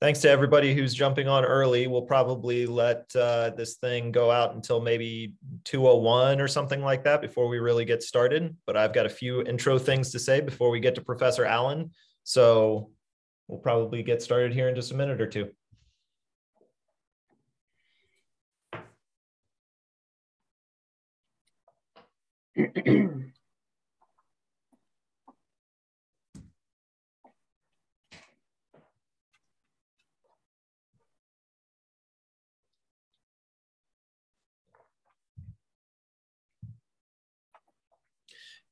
thanks to everybody who's jumping on early. We'll probably let uh, this thing go out until maybe 201 or something like that before we really get started. But I've got a few intro things to say before we get to Professor Allen. So we'll probably get started here in just a minute or two.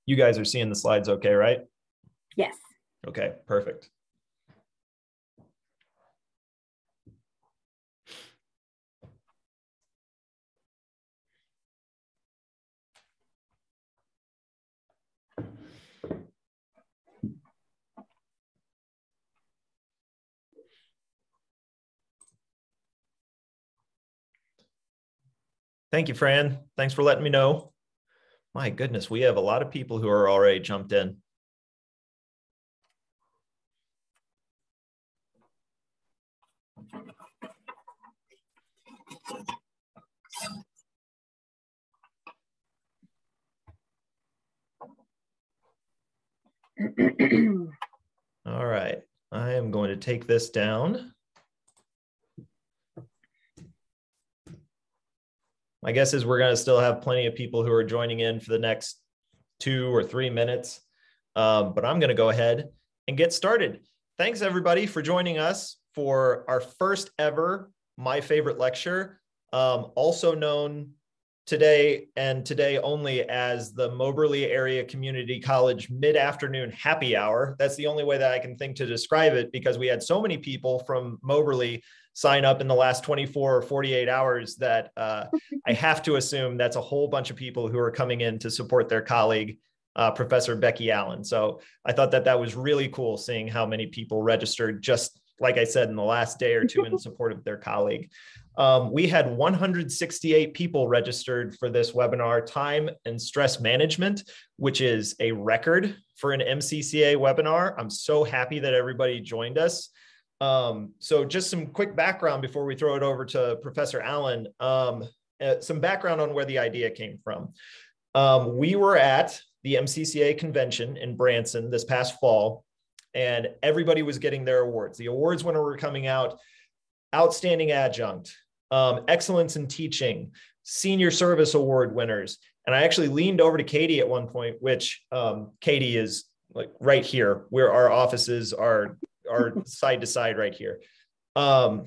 you guys are seeing the slides okay, right? Yes. Okay, perfect. Thank you, Fran. Thanks for letting me know. My goodness, we have a lot of people who are already jumped in. All right, I am going to take this down. My guess is we're going to still have plenty of people who are joining in for the next two or three minutes. Um, but I'm going to go ahead and get started. Thanks, everybody, for joining us for our first ever My Favorite Lecture, um, also known today and today only as the Moberly Area Community College Mid Afternoon Happy Hour. That's the only way that I can think to describe it because we had so many people from Moberly sign up in the last 24 or 48 hours that uh, I have to assume that's a whole bunch of people who are coming in to support their colleague, uh, Professor Becky Allen. So I thought that that was really cool seeing how many people registered just like I said in the last day or two in support of their colleague. Um, we had 168 people registered for this webinar, Time and Stress Management, which is a record for an MCCA webinar. I'm so happy that everybody joined us. Um, so just some quick background before we throw it over to Professor Allen. Um, uh, some background on where the idea came from. Um, we were at the MCCA convention in Branson this past fall, and everybody was getting their awards. The awards when were coming out, outstanding adjunct, um, excellence in teaching, senior service award winners. And I actually leaned over to Katie at one point, which um, Katie is like right here where our offices are are side to side right here. Um,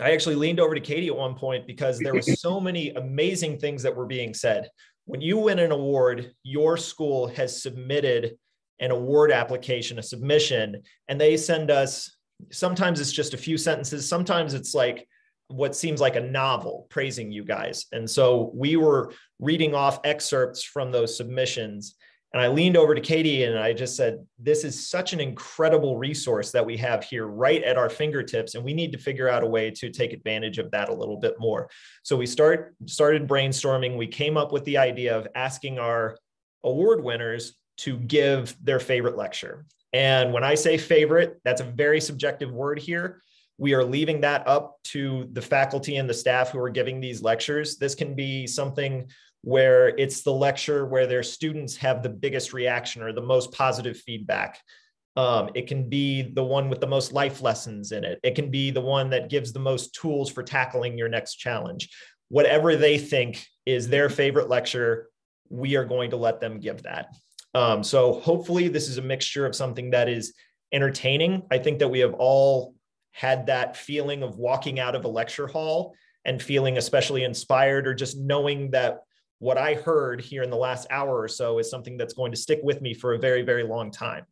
I actually leaned over to Katie at one point because there were so many amazing things that were being said. When you win an award, your school has submitted an award application, a submission, and they send us. Sometimes it's just a few sentences. Sometimes it's like what seems like a novel praising you guys. And so we were reading off excerpts from those submissions and I leaned over to Katie and I just said, This is such an incredible resource that we have here right at our fingertips. And we need to figure out a way to take advantage of that a little bit more. So we start, started brainstorming. We came up with the idea of asking our award winners to give their favorite lecture. And when I say favorite, that's a very subjective word here. We are leaving that up to the faculty and the staff who are giving these lectures. This can be something where it's the lecture where their students have the biggest reaction or the most positive feedback. Um, it can be the one with the most life lessons in it. It can be the one that gives the most tools for tackling your next challenge. Whatever they think is their favorite lecture, we are going to let them give that. Um, so hopefully, this is a mixture of something that is entertaining. I think that we have all had that feeling of walking out of a lecture hall and feeling especially inspired or just knowing that what I heard here in the last hour or so is something that's going to stick with me for a very, very long time.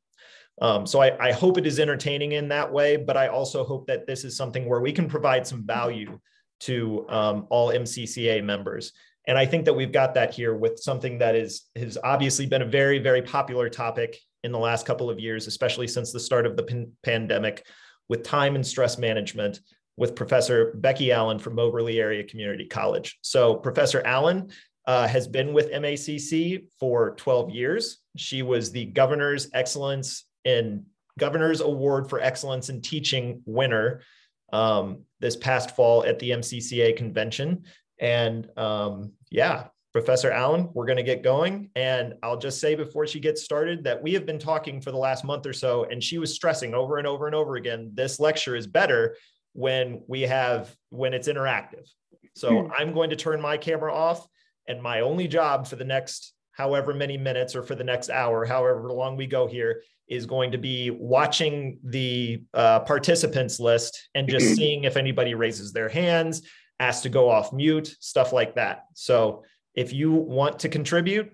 Um, so I, I, hope it is entertaining in that way, but I also hope that this is something where we can provide some value to um, all MCCA members. And I think that we've got that here with something that is has obviously been a very, very popular topic in the last couple of years, especially since the start of the pan- pandemic, with time and stress management with Professor Becky Allen from Moberly Area Community College. So Professor Allen uh, has been with MACC for 12 years. She was the Governor's Excellence in Governor's Award for Excellence in Teaching winner um, this past fall at the MCCA convention. And um, yeah, Professor Allen, we're going to get going. And I'll just say before she gets started that we have been talking for the last month or so, and she was stressing over and over and over again this lecture is better when we have when it's interactive. So hmm. I'm going to turn my camera off, and my only job for the next however many minutes or for the next hour, however long we go here, is going to be watching the uh, participants list and just seeing if anybody raises their hands, asked to go off mute, stuff like that. So if you want to contribute,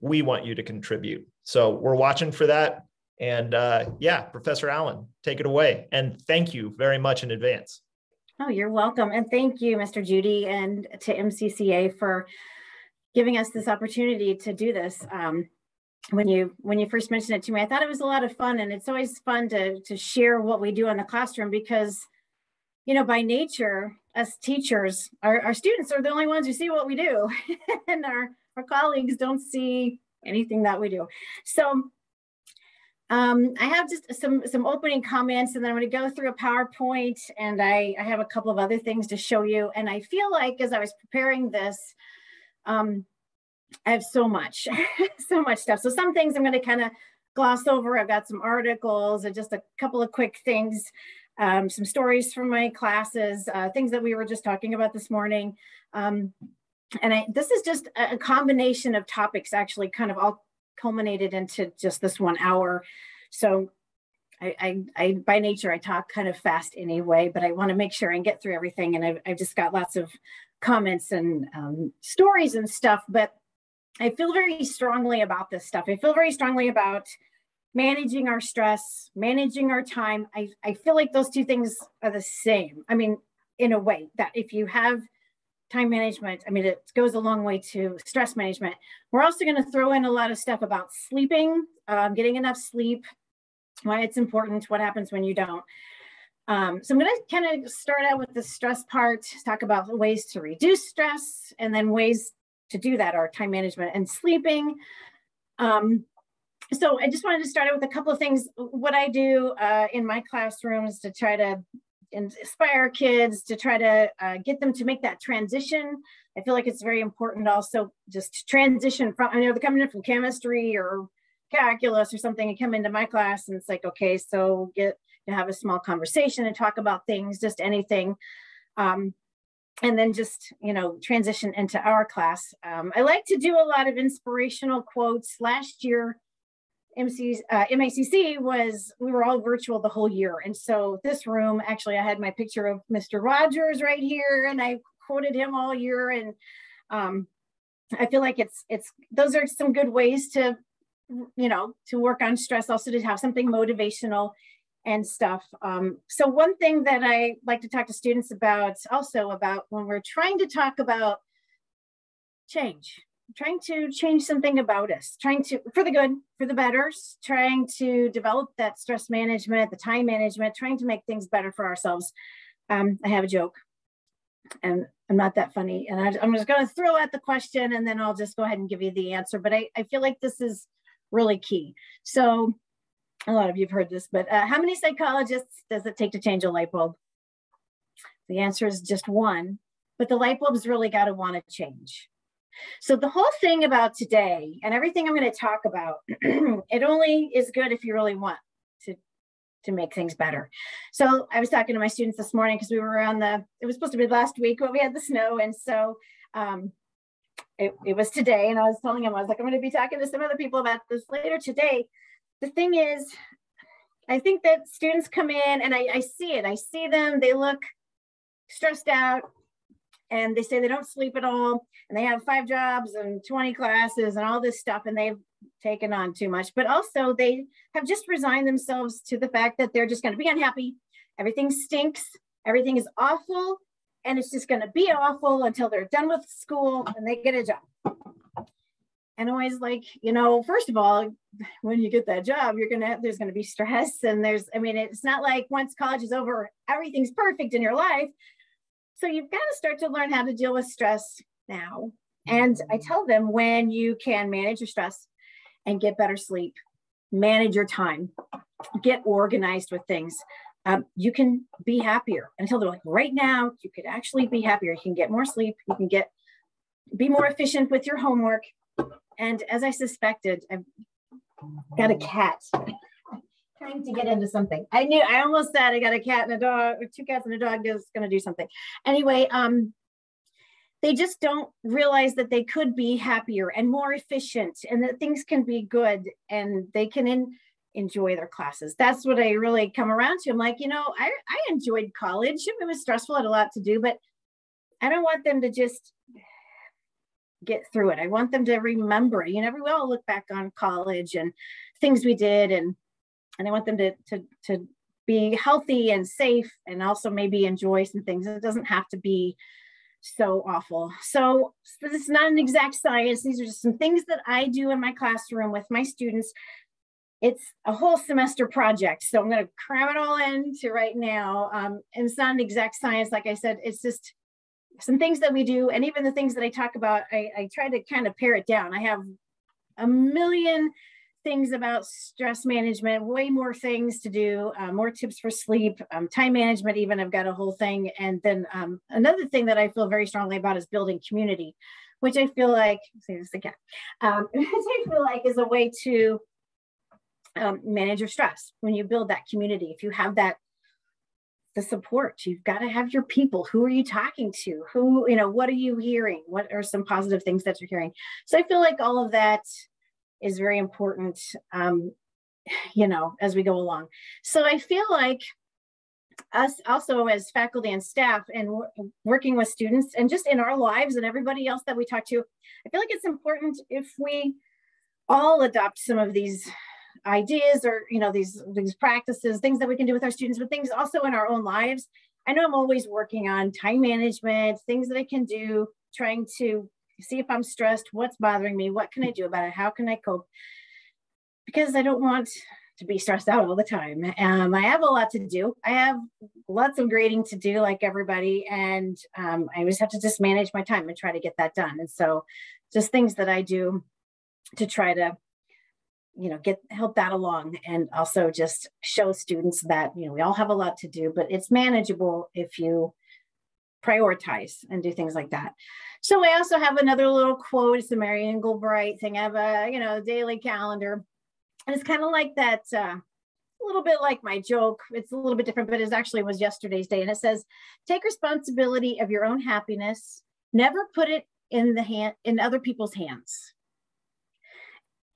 we want you to contribute. So we're watching for that. And uh, yeah, Professor Allen, take it away. And thank you very much in advance. Oh, you're welcome. And thank you, Mr. Judy, and to MCCA for giving us this opportunity to do this. Um, when you when you first mentioned it to me, I thought it was a lot of fun, and it's always fun to to share what we do in the classroom because, you know, by nature, as teachers, our, our students are the only ones who see what we do, and our our colleagues don't see anything that we do. So um, I have just some some opening comments, and then I'm going to go through a PowerPoint, and I, I have a couple of other things to show you. And I feel like as I was preparing this, um, I have so much, so much stuff. So some things I'm going to kind of gloss over. I've got some articles and just a couple of quick things, um, some stories from my classes, uh, things that we were just talking about this morning. Um, and I, this is just a combination of topics actually kind of all culminated into just this one hour. So I, I, I, by nature, I talk kind of fast anyway, but I want to make sure and get through everything. And I've, I've just got lots of comments and um, stories and stuff, but I feel very strongly about this stuff. I feel very strongly about managing our stress, managing our time. I, I feel like those two things are the same. I mean, in a way, that if you have time management, I mean, it goes a long way to stress management. We're also going to throw in a lot of stuff about sleeping, um, getting enough sleep, why it's important, what happens when you don't. Um, so I'm going to kind of start out with the stress part, talk about ways to reduce stress, and then ways to do that are time management and sleeping. Um, so I just wanted to start out with a couple of things. What I do uh, in my classrooms to try to inspire kids, to try to uh, get them to make that transition. I feel like it's very important also just transition from, I know they're coming in from chemistry or calculus or something and come into my class and it's like, okay, so get to have a small conversation and talk about things, just anything. Um, and then just you know transition into our class um, i like to do a lot of inspirational quotes last year MC, uh, MACC was, we were all virtual the whole year. And so this room, actually, I had my picture of Mr. Rogers right here and I quoted him all year. And um, I feel like it's, it's, those are some good ways to, you know, to work on stress, also to have something motivational and stuff. Um, so one thing that I like to talk to students about also about when we're trying to talk about change, trying to change something about us, trying to, for the good, for the better, trying to develop that stress management, the time management, trying to make things better for ourselves. Um, I have a joke and I'm not that funny. And I, am just going to throw out the question and then I'll just go ahead and give you the answer. But I, I feel like this is really key. So a lot of you have heard this, but uh, how many psychologists does it take to change a light bulb? The answer is just one, but the light bulb's really got to want to change. So the whole thing about today and everything I'm going to talk about, it only is good if you really want to to make things better. So I was talking to my students this morning because we were on the, it was supposed to be last week, but we had the snow. And so um, it, it was today. And I was telling them, I was like, I'm going to be talking to some other people about this later today the thing is, I think that students come in and I, I see it. I see them, they look stressed out and they say they don't sleep at all and they have five jobs and 20 classes and all this stuff and they've taken on too much. But also they have just resigned themselves to the fact that they're just going to be unhappy. Everything stinks. Everything is awful and it's just going to be awful until they're done with school and they get a job. And always like you know first of all when you get that job you're gonna have, there's gonna be stress and there's i mean it's not like once college is over everything's perfect in your life so you've got to start to learn how to deal with stress now. And i tell them when you can manage your stress and get better sleep manage your time get organized with things. Um, you can be happier. Until they're like right now you could actually be happier. You can get more sleep. You can get be more efficient with your homework. And as i suspected i've got a cat trying to get into something i knew i almost said i got a cat and a dog or two cats and a dog is going to do something anyway um they just don't realize that they could be happier and more efficient and that things can be good and they can in, enjoy their classes. That's what I really come around to. I'm like, you know, I, I enjoyed college. It was stressful, I had a lot to do, but I don't want them to just get through it. I want them to remember, you know, we all look back on college and things we did and and I want them to to to be healthy and safe and also maybe enjoy some things. It doesn't have to be so awful. So this is not an exact science. These are just some things that I do in my classroom with my students it's a whole semester project. So I'm going to cram it all into right now. Um, and it's not an exact science. Like I said, it's just some things that we do. And even the things that I talk about, I, I try to kind of pare it down. I have a million things about stress management, way more things to do, uh, more tips for sleep, um, time management, even I've got a whole thing. And then um, another thing that I feel very strongly about is building community, which I feel like, say this again, um, which I feel like is a way to um, manage your stress when you build that community. If you have that the support you've got to have your people. Who are you talking to? Who you know what are you hearing? What are some positive things that you're hearing? So i feel like all of that is very important um, you know as we go along. So i feel like us also as faculty and staff and working with students and just in our lives and everybody else that we talk to i feel like it's important if we all adopt some of these ideas or you know these these practices things that we can do with our students but things also in our own lives. I know i'm always working on time management things that i can do trying to see if i'm stressed what's bothering me what can i do about it how can i cope? Because i don't want to be stressed out all the time. Um, i have a lot to do. I have lots of grading to do like everybody and um, i always have to just manage my time and try to get that done. And so just things that i do to try to you know get help that along and also just show students that you know we all have a lot to do but it's manageable if you prioritize and do things like that. So i also have another little quote it's the mary engelbreit thing i have a you know daily calendar. And it's kind of like that uh, a little bit like my joke it's a little bit different but it actually was yesterday's day and it says take responsibility of your own happiness never put it in the hand in other people's hands.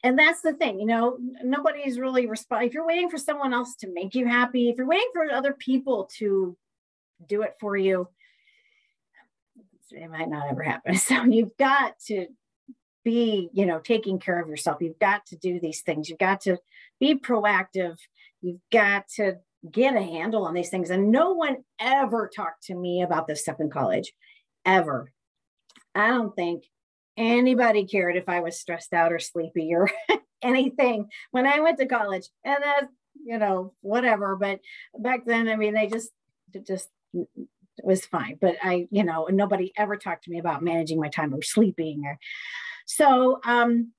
And that's the thing you know nobody's really respond if you're waiting for someone else to make you happy if you're waiting for other people to do it for you it might not ever happen. So you've got to be you know taking care of yourself. You've got to do these things. You've got to be proactive. You've got to get a handle on these things. And no one ever talked to me about this stuff in college ever. I don't think anybody cared if I was stressed out or sleepy or anything when I went to college. And that, you know, whatever. But back then, I mean, they just, just was fine. But I, you know, nobody ever talked to me about managing my time or sleeping or so. Um,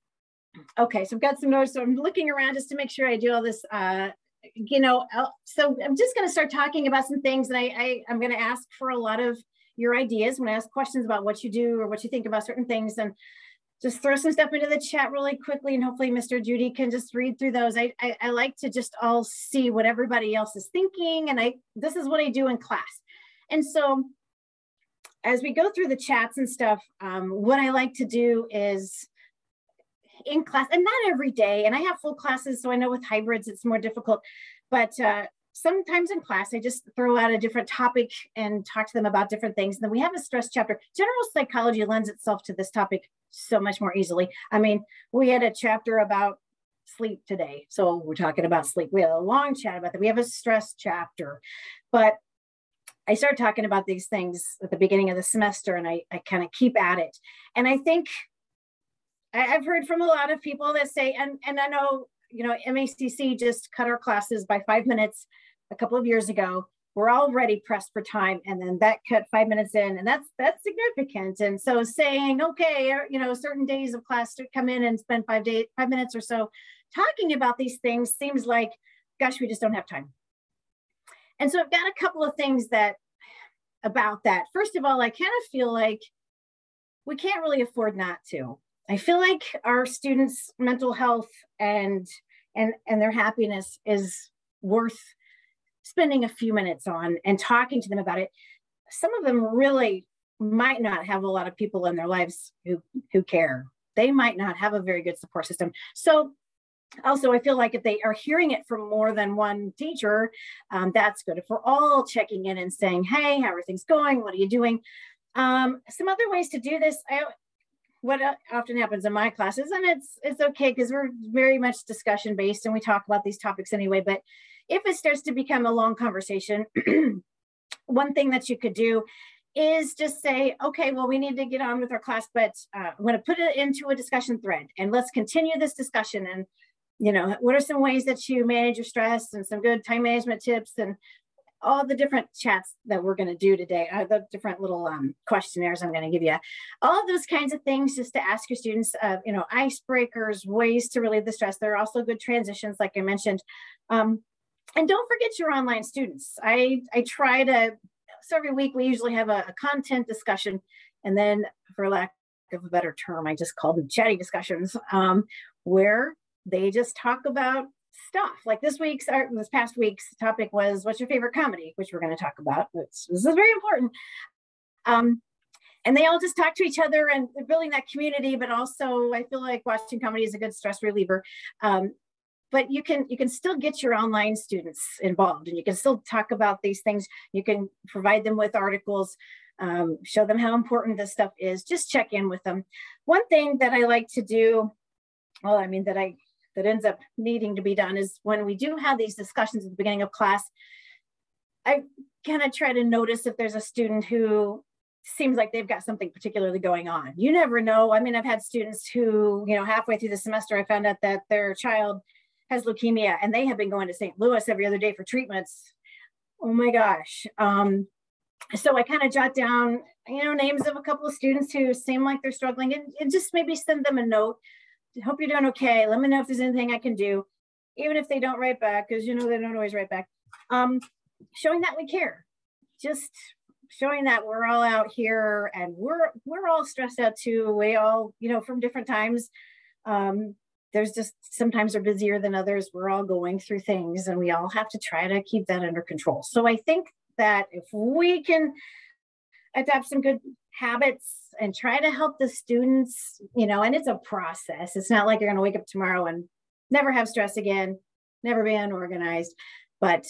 okay, so I've got some notes. So I'm looking around just to make sure I do all this. Uh, you know, so I'm just going to start talking about some things, and I, I I'm going to ask for a lot of your ideas when I ask questions about what you do or what you think about certain things and just throw some stuff into the chat really quickly and hopefully Mr. Judy can just read through those. I, I, I like to just all see what everybody else is thinking and I this is what I do in class. And so as we go through the chats and stuff, um, what I like to do is in class and not every day and i have full classes so i know with hybrids it's more difficult but uh, sometimes in class, I just throw out a different topic and talk to them about different things. And then we have a stress chapter. General psychology lends itself to this topic so much more easily. I mean, we had a chapter about sleep today. So we're talking about sleep. We had a long chat about that. We have a stress chapter, but I started talking about these things at the beginning of the semester and I, I kind of keep at it. And I think I, have heard from a lot of people that say, and, and I know, you know, MACC just cut our classes by five minutes a couple of years ago. We're already pressed for time and then that cut five minutes in and that's that's significant. And so saying okay er, you know certain days of class to come in and spend five days five minutes or so talking about these things seems like gosh we just don't have time And so I've got a couple of things that about that. First of all, I kind of feel like we can't really afford not to. I feel like our students' mental health and and and their happiness is worth spending a few minutes on and talking to them about it. Some of them really might not have a lot of people in their lives who who care. They might not have a very good support system. So also i feel like if they are hearing it from more than one teacher um, that's good if we're all checking in and saying hey how are things going what are you doing um, some other ways to do this I, what often happens in my classes and it's it's okay because we're very much discussion based and we talk about these topics anyway but if it starts to become a long conversation one thing that you could do is just say, okay, well, we need to get on with our class, but uh, I'm going to put it into a discussion thread and let's continue this discussion. And, you know, what are some ways that you manage your stress and some good time management tips and all the different chats that we're going to do today, uh, the different little um, questionnaires I'm going to give you, all of those kinds of things just to ask your students, uh, you know, icebreakers, ways to relieve the stress. There are also good transitions, like I mentioned. Um, and don't forget your online students. I, I try to so every week we usually have a, a, content discussion and then for lack of a better term i just call them chatty discussions um, where they just talk about stuff. Like this week's or this past week's topic was what's your favorite comedy? which we're going to talk about this, this is very important. Um, and they all just talk to each other and they're building that community but also i feel like watching comedy is a good stress reliever. Um, but you can you can still get your online students involved and you can still talk about these things. You can provide them with articles um, show them how important this stuff is. Just check in with them. One thing that i like to do well i mean that i that ends up needing to be done is when we do have these discussions at the beginning of class i kind of try to notice if there's a student who seems like they've got something particularly going on you never know i mean i've had students who you know halfway through the semester i found out that their child has leukemia and they have been going to St. Louis every other day for treatments. Oh my gosh. Um, so I kind of jot down, you know, names of a couple of students who seem like they're struggling and, and just maybe send them a note. Hope you're doing okay. Let me know if there's anything I can do, even if they don't write back, because you know they don't always write back. Um, showing that we care, just showing that we're all out here and we're we're all stressed out too. We all, you know, from different times. Um, there's just sometimes are busier than others. We're all going through things and we all have to try to keep that under control. So I think that if we can adopt some good habits and try to help the students, you know, and it's a process. It's not like you're going to wake up tomorrow and never have stress again, never be unorganized, but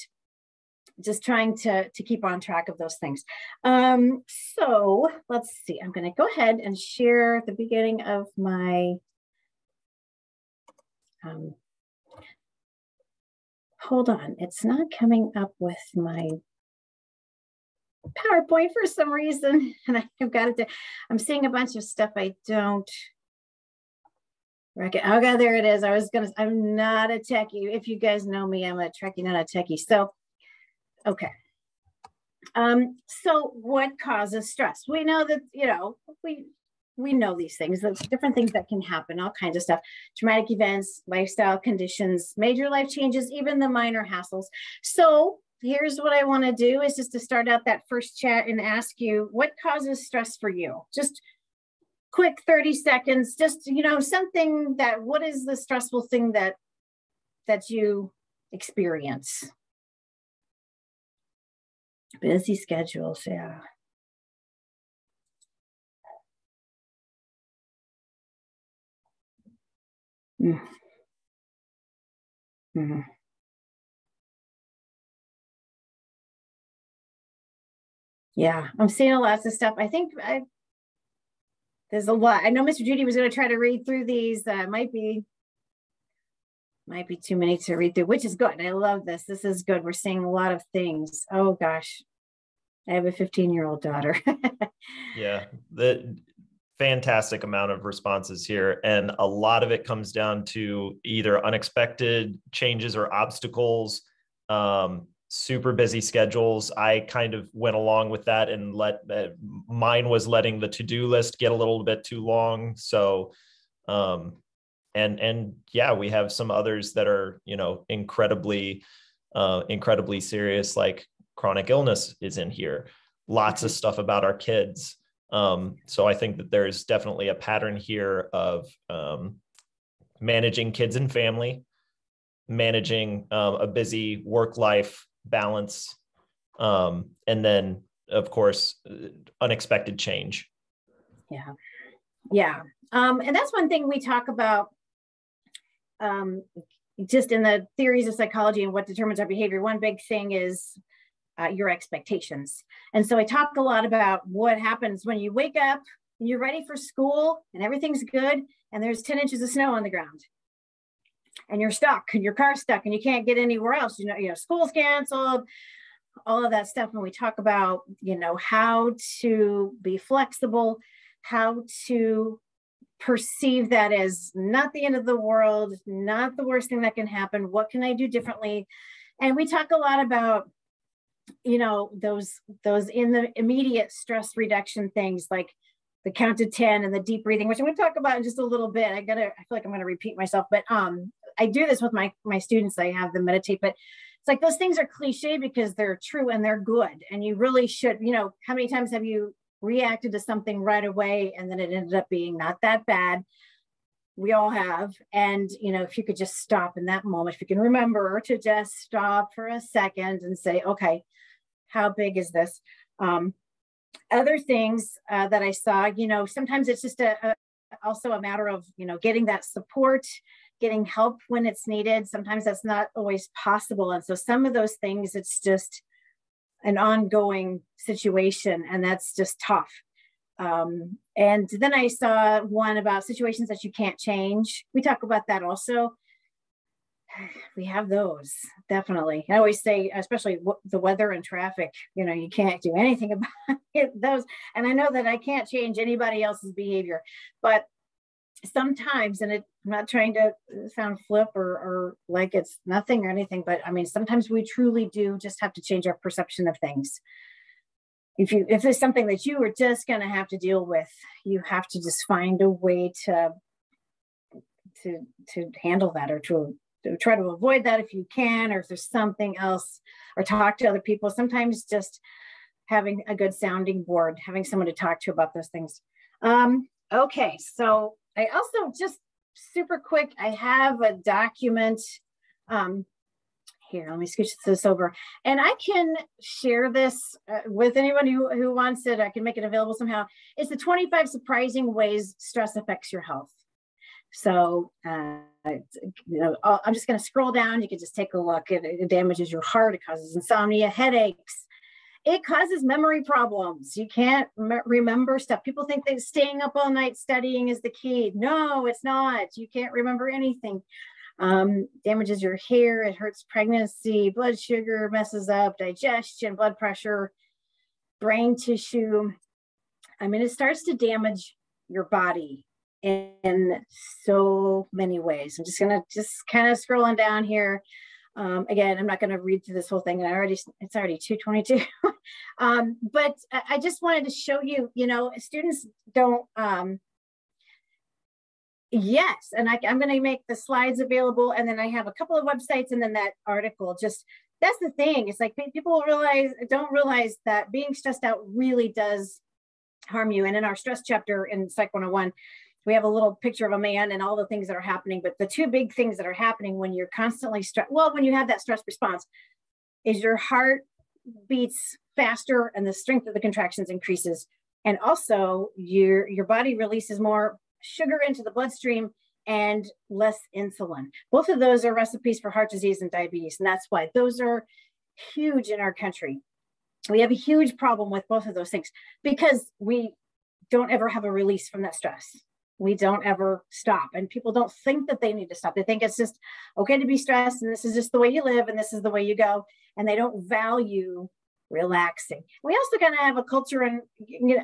just trying to, to keep on track of those things. Um, so let's see, I'm going to go ahead and share the beginning of my um, hold on, it's not coming up with my PowerPoint for some reason. And I've got it. I'm seeing a bunch of stuff I don't reckon. Okay, there it is. I was gonna, I'm not a techie. If you guys know me, I'm a Trekkie, not a techie. So, okay. Um, so what causes stress? We know that, you know, we we know these things, the different things that can happen, all kinds of stuff, traumatic events, lifestyle conditions, major life changes, even the minor hassles. So here's what I want to do is just to start out that first chat and ask you what causes stress for you? Just quick 30 seconds, just, you know, something that, what is the stressful thing that, that you experience? Busy schedules, yeah. Mm. Mm-hmm. Yeah, I'm seeing a lot of stuff. I think I, there's a lot. I know Mr. Judy was going to try to read through these. Uh, might be might be too many to read through, which is good. I love this. This is good. We're seeing a lot of things. Oh gosh, I have a 15 year old daughter. yeah, the fantastic amount of responses here and a lot of it comes down to either unexpected changes or obstacles um, super busy schedules. I kind of went along with that and let uh, mine was letting the to-do list get a little bit too long. So um, and and yeah we have some others that are you know incredibly uh, incredibly serious like chronic illness is in here. Lots of stuff about our kids. Um, so i think that there's definitely a pattern here of um, managing kids and family managing um, a busy work life balance um, and then of course unexpected change. Yeah. Yeah. Um, and that's one thing we talk about um, just in the theories of psychology and what determines our behavior. One big thing is uh, your expectations. And so i talk a lot about what happens when you wake up and you're ready for school and everything's good and there's 10 inches of snow on the ground and you're stuck and your car's stuck and you can't get anywhere else. You know you know school's canceled all of that stuff. When we talk about you know how to be flexible how to perceive that as not the end of the world not the worst thing that can happen. What can i do differently? And we talk a lot about you know those those in the immediate stress reduction things like the count to 10 and the deep breathing which i'm going to talk about in just a little bit i gotta i feel like i'm going to repeat myself but um I do this with my my students. I have them meditate, but it's like those things are cliche because they're true and they're good. And you really should, you know, how many times have you reacted to something right away and then it ended up being not that bad? We all have. And, you know, if you could just stop in that moment, if you can remember to just stop for a second and say, okay, how big is this? Um, other things uh, that I saw, you know, sometimes it's just a, a also a matter of, you know, getting that support getting help when it's needed. Sometimes that's not always possible. And so some of those things, it's just an ongoing situation, and that's just tough. Um, and then I saw one about situations that you can't change. We talk about that also. We have those definitely. I always say, especially the weather and traffic, you know, you can't do anything about it, those. And I know that I can't change anybody else's behavior, but sometimes, and it, I'm not trying to sound flip or, or like it's nothing or anything, but I mean, sometimes we truly do just have to change our perception of things. If you if there's something that you are just going to have to deal with, you have to just find a way to to to handle that or to, try to avoid that if you can, or if there's something else, or talk to other people. Sometimes just having a good sounding board, having someone to talk to about those things. Um, okay, so I also just super quick, I have a document. Um, here, let me scooch this over. And I can share this uh, with anyone who, who wants it. I can make it available somehow. It's the 25 surprising ways stress affects your health. So, uh, you know, I'm just going to scroll down. You can just take a look. It, it damages your heart. It causes insomnia, headaches, it causes memory problems. You can't remember stuff. People think that staying up all night studying is the key. No, it's not. You can't remember anything. Um, damages your hair, it hurts pregnancy, blood sugar messes up, digestion, blood pressure, brain tissue. I mean, it starts to damage your body in so many ways. I'm just gonna just kind of scrolling down here. Um, again, I'm not to read through this whole thing, and I already it's already 222. um, but I just wanted to show you, you know, students don't. Um, yes, and I, I'm to make the slides available, and then I have a couple of websites, and then that article. Just that's the thing. It's like people realize don't realize that being stressed out really does harm you. And in our stress chapter in Psych 101, we have a little picture of a man and all the things that are happening. But the two big things that are happening when you're constantly stressed, well, when you have that stress response, is your heart beats faster and the strength of the contractions increases. And also your, your body releases more sugar into the bloodstream and less insulin. Both of those are recipes for heart disease and diabetes. And that's why those are huge in our country. We have a huge problem with both of those things because we don't ever have a release from that stress we don't ever stop. And people don't think that they need to stop. They think it's just okay to be stressed and this is just the way you live and this is the way you go. And they don't value relaxing. We also kind of have a culture in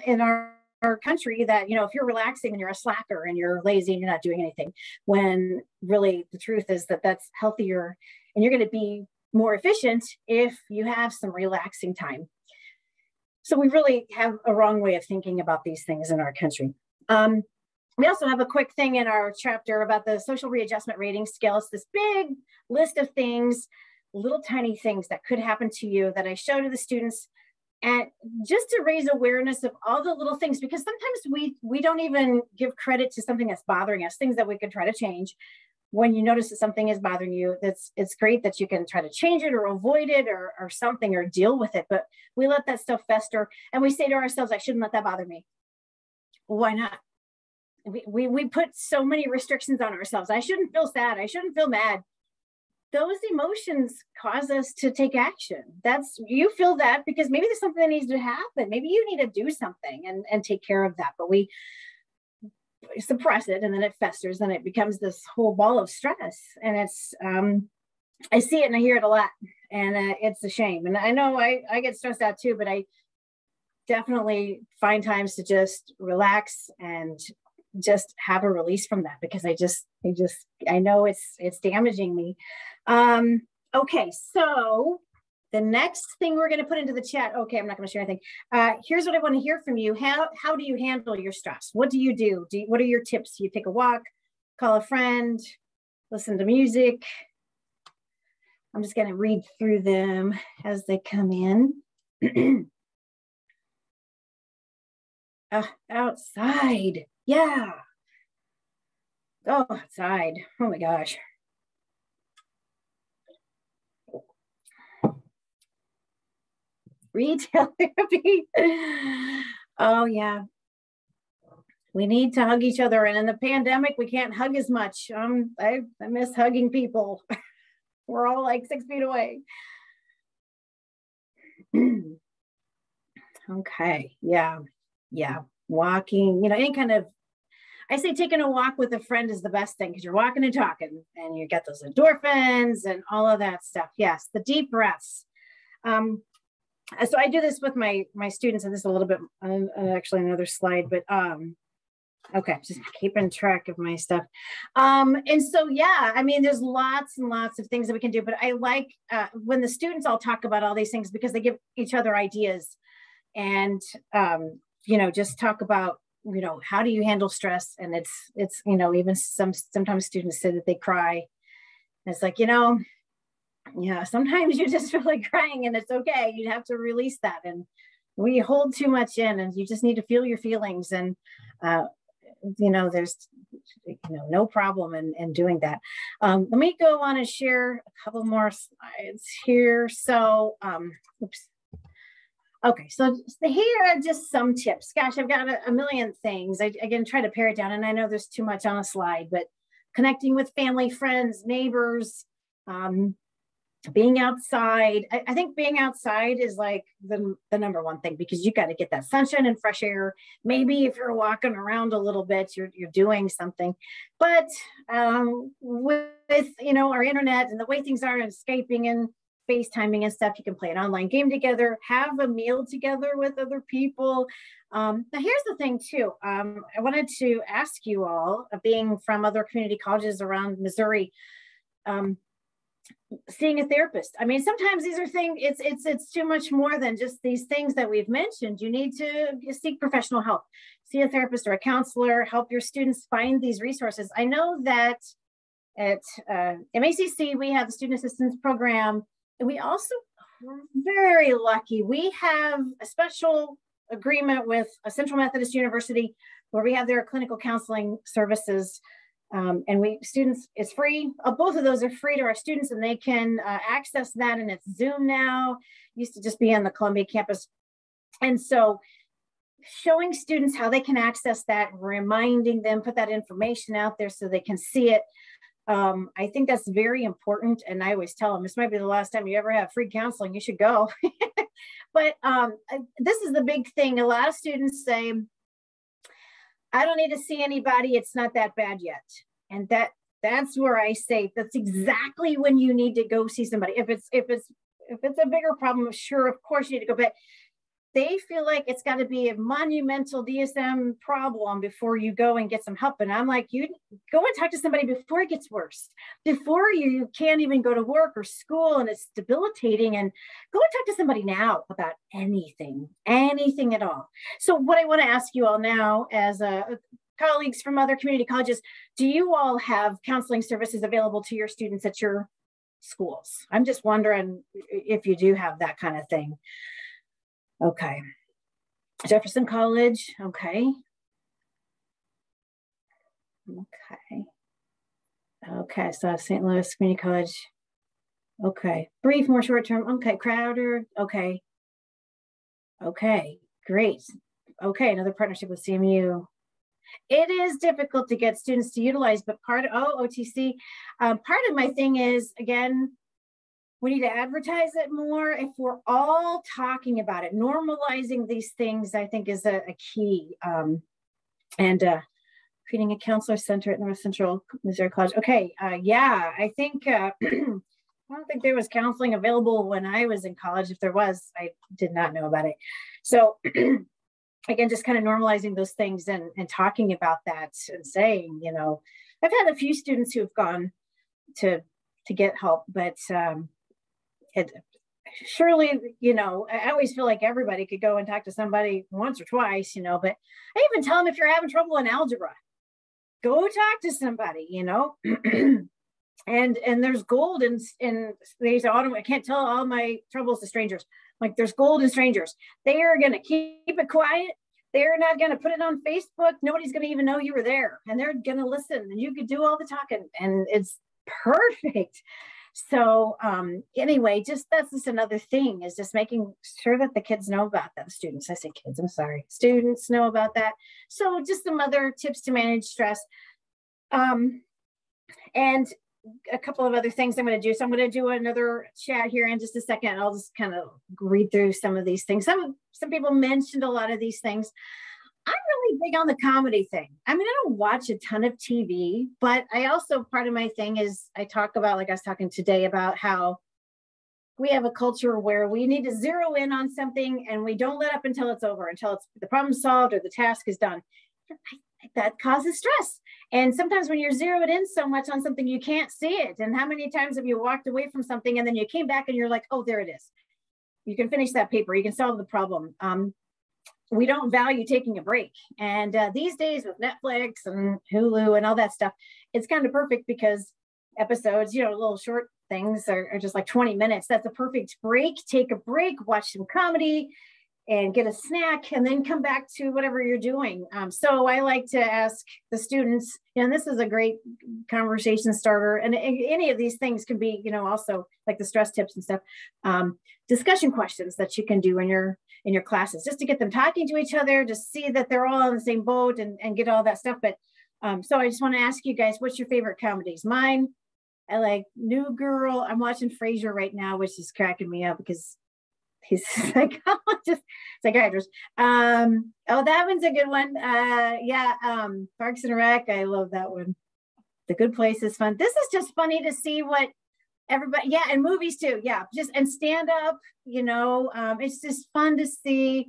in our our country that you know if you're relaxing and you're a slacker and you're lazy and you're not doing anything when really the truth is that that's healthier and you're going to be more efficient if you have some relaxing time. So we really have a wrong way of thinking about these things in our country. Um, we also have a quick thing in our chapter about the social readjustment rating scale. It's this big list of things little tiny things that could happen to you that I show to the students. And just to raise awareness of all the little things because sometimes we we don't even give credit to something that's bothering us things that we could try to change. When you notice that something is bothering you that's it's great that you can try to change it or avoid it or, or something or deal with it but we let that stuff fester and we say to ourselves i shouldn't let that bother me. Why not we, we, put so many restrictions on ourselves i shouldn't feel sad i shouldn't feel mad those emotions cause us to take action. That's you feel that because maybe there's something that needs to happen. Maybe you need to do something and, and take care of that. But we suppress it and then it festers and it becomes this whole ball of stress. And it's um I see it and I hear it a lot. And uh, it's a shame. And I know I, I get stressed out too, but I definitely find times to just relax and just have a release from that because I just I just I know it's it's damaging me. Um, okay, so the next thing we're going to put into the chat. Okay, I'm not going to share anything. Uh, here's what I want to hear from you. How how do you handle your stress? What do you do? Do you, what are your tips? Do you take a walk, call a friend, listen to music? I'm just going to read through them as they come in. uh, outside, yeah. Go outside. Oh my gosh. retail therapy. oh, yeah. We need to hug each other. And in the pandemic, we can't hug as much. Um, I, I miss hugging people. We're all like six feet away. okay. Yeah. Yeah. Walking, you know, any kind of I say taking a walk with a friend is the best thing because you're walking and talking and you get those endorphins and all of that stuff. Yes, the deep breaths. Um, so I do this with my my students, and this is a little bit uh, actually another slide, but um, okay, just keeping track of my stuff. Um, and so yeah, I mean, there's lots and lots of things that we can do, but I like uh, when the students all talk about all these things because they give each other ideas, and um, you know, just talk about you know how do you handle stress, and it's it's you know even some sometimes students say that they cry. And it's like you know yeah sometimes you just feel like crying and it's okay. You have to release that. And we hold too much in and you just need to feel your feelings. And uh, you know there's you know no problem in, in doing that. Um, let me go on and share a couple more slides here. So um, oops okay so here are just some tips. Gosh i've got a, a million things. I, again try to pare it down and i know there's too much on a slide but connecting with family friends neighbors um, being outside. I, I, think being outside is like the, the number one thing because you got to get that sunshine and fresh air. Maybe if you're walking around a little bit you're, you're doing something. But um, with you know our internet and the way things are and skyping and facetiming and stuff you can play an online game together have a meal together with other people um, now here's the thing too um, i wanted to ask you all uh, being from other community colleges around missouri um, seeing a therapist. I mean, sometimes these are things. It's it's it's too much more than just these things that we've mentioned. You need to seek professional help. See a therapist or a counselor. Help your students find these resources. I know that at uh, MACC we have the student assistance program, and we also we're very lucky. We have a special agreement with a Central Methodist University where we have their clinical counseling services um, and we students, it's free. Uh, both of those are free to our students and they can uh, access that and it's Zoom now. Used to just be on the Columbia campus. And so showing students how they can access that, reminding them, put that information out there so they can see it. Um, I think that's very important. And I always tell them this might be the last time you ever have free counseling, you should go. but um, this is the big thing. A lot of students say, I don't need to see anybody. It's not that bad yet. And that that's where I say that's exactly when you need to go see somebody. If it's if it's if it's a bigger problem, sure, of course you need to go. But they feel like it's got to be a monumental DSM problem before you go and get some help. And I'm like, you go and talk to somebody before it gets worse, before you can't even go to work or school and it's debilitating. And go and talk to somebody now about anything, anything at all. So, what I want to ask you all now, as a, colleagues from other community colleges, do you all have counseling services available to your students at your schools. I'm just wondering if you do have that kind of thing. Okay. Jefferson College. Okay. Okay. Okay. So St. Louis Community College. Okay. Brief, more short term. Okay. Crowder. Okay. Okay. Great. Okay. Another partnership with CMU. It is difficult to get students to utilize, but part of, oh, OTC, um, part of my thing is, again, we need to advertise it more. If we're all talking about it, normalizing these things, I think is a, a key. Um, and uh, creating a counselor center at North Central Missouri College. Okay, uh, yeah, I think, uh, I don't think there was counseling available when I was in college. If there was, I did not know about it. So again, just kind of normalizing those things and, and talking about that and saying, you know, I've had a few students who have gone to to get help, but um, it surely, you know, I always feel like everybody could go and talk to somebody once or twice, you know, but I even tell them if you're having trouble in algebra, go talk to somebody, you know. and and there's gold in in they say, I can't tell all my troubles to strangers. Like there's gold in strangers. They are gonna keep it quiet. They're not gonna put it on Facebook. Nobody's gonna even know you were there, and they're gonna listen. And you could do all the talking, and it's perfect. So um, anyway, just that's just another thing is just making sure that the kids know about that. Students, I say kids, I'm sorry, students know about that. So just some other tips to manage stress. Um, and a couple of other things I'm going to do. So I'm going to do another chat here in just a second. I'll just kind of read through some of these things. Some some people mentioned a lot of these things. I'm really big on the comedy thing. I mean, I don't watch a ton of TV, but I also part of my thing is I talk about like I was talking today about how we have a culture where we need to zero in on something and we don't let up until it's over, until it's the problem solved or the task is done. That causes stress. And sometimes when you're zeroed in so much on something, you can't see it. And how many times have you walked away from something and then you came back and you're like, oh, there it is. You can finish that paper. You can solve the problem. Um, we don't value taking a break. And uh, these days with Netflix and Hulu and all that stuff, it's kind of perfect because episodes, you know, little short things are, are just like 20 minutes. That's a perfect break. Take a break, watch some comedy, and get a snack and then come back to whatever you're doing. Um, so I like to ask the students, and this is a great conversation starter. And any of these things can be, you know, also like the stress tips and stuff, um, discussion questions that you can do in your in your classes, just to get them talking to each other, to see that they're all on the same boat and, and get all that stuff. But um, so I just want to ask you guys, what's your favorite comedies? Mine, I like New Girl. I'm watching Frasier right now, which is cracking me up because he's psychologist, psychiatrist. Um, oh, that one's a good one. Uh, yeah, um, Parks and Rec. I love that one. The Good Place is fun. This is just funny to see what everybody. Yeah, and movies too. Yeah, just and stand up. You know, um, it's just fun to see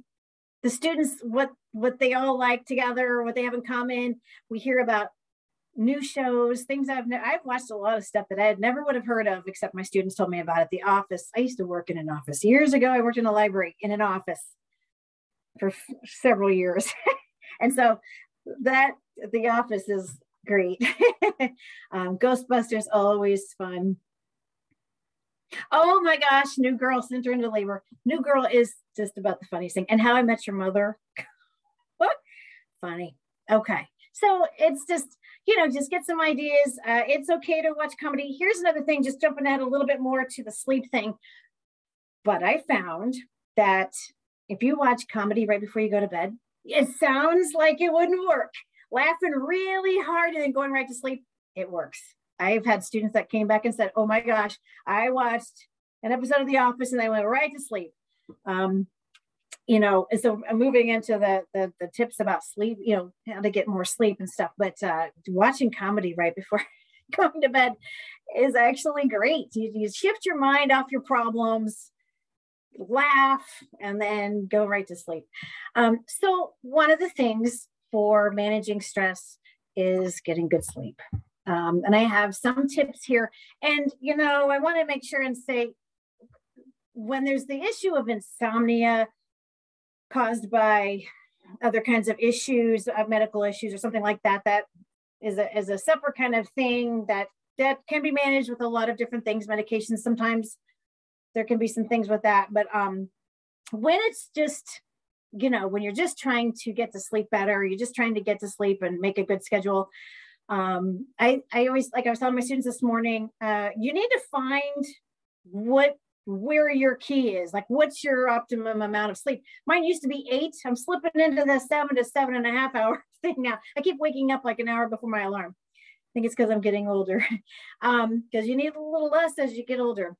the students what what they all like together, what they have in common. We hear about new shows, things I've ne- I've watched a lot of stuff that I never would have heard of, except my students told me about it. The Office. I used to work in an office years ago. I worked in a library in an office for f- several years, and so that The Office is great. um, Ghostbusters always fun. Oh my gosh, New Girl sent her into labor. New Girl is just about the funniest thing. And How I Met Your Mother. Funny. Okay. So it's just you know, just get some ideas. Uh, it's okay to watch comedy. Here's another thing, just jumping ahead a little bit more to the sleep thing. But I found that if you watch comedy right before you go to bed, it sounds like it wouldn't work. Laughing really hard and then going right to sleep, it works. I've had students that came back and said, Oh my gosh, I watched an episode of The Office and I went right to sleep. Um, you know, so moving into the, the, the tips about sleep, you know, how to get more sleep and stuff. But uh, watching comedy right before going to bed is actually great. You, you shift your mind off your problems, laugh, and then go right to sleep. Um, so one of the things for managing stress is getting good sleep. Um, and I have some tips here. And, you know, I want to make sure and say when there's the issue of insomnia, caused by other kinds of issues, uh, medical issues or something like that, that is a, is a separate kind of thing that that can be managed with a lot of different things, medications. Sometimes there can be some things with that, but um, when it's just, you know, when you're just trying to get to sleep better, you're just trying to get to sleep and make a good schedule. Um, I, I always, like I was telling my students this morning, uh, you need to find what where your key is like what's your optimum amount of sleep? Mine used to be eight. I'm slipping into the seven to seven and a half hour thing now. I keep waking up like an hour before my alarm. I think it's because i'm getting older. Um because you need a little less as you get older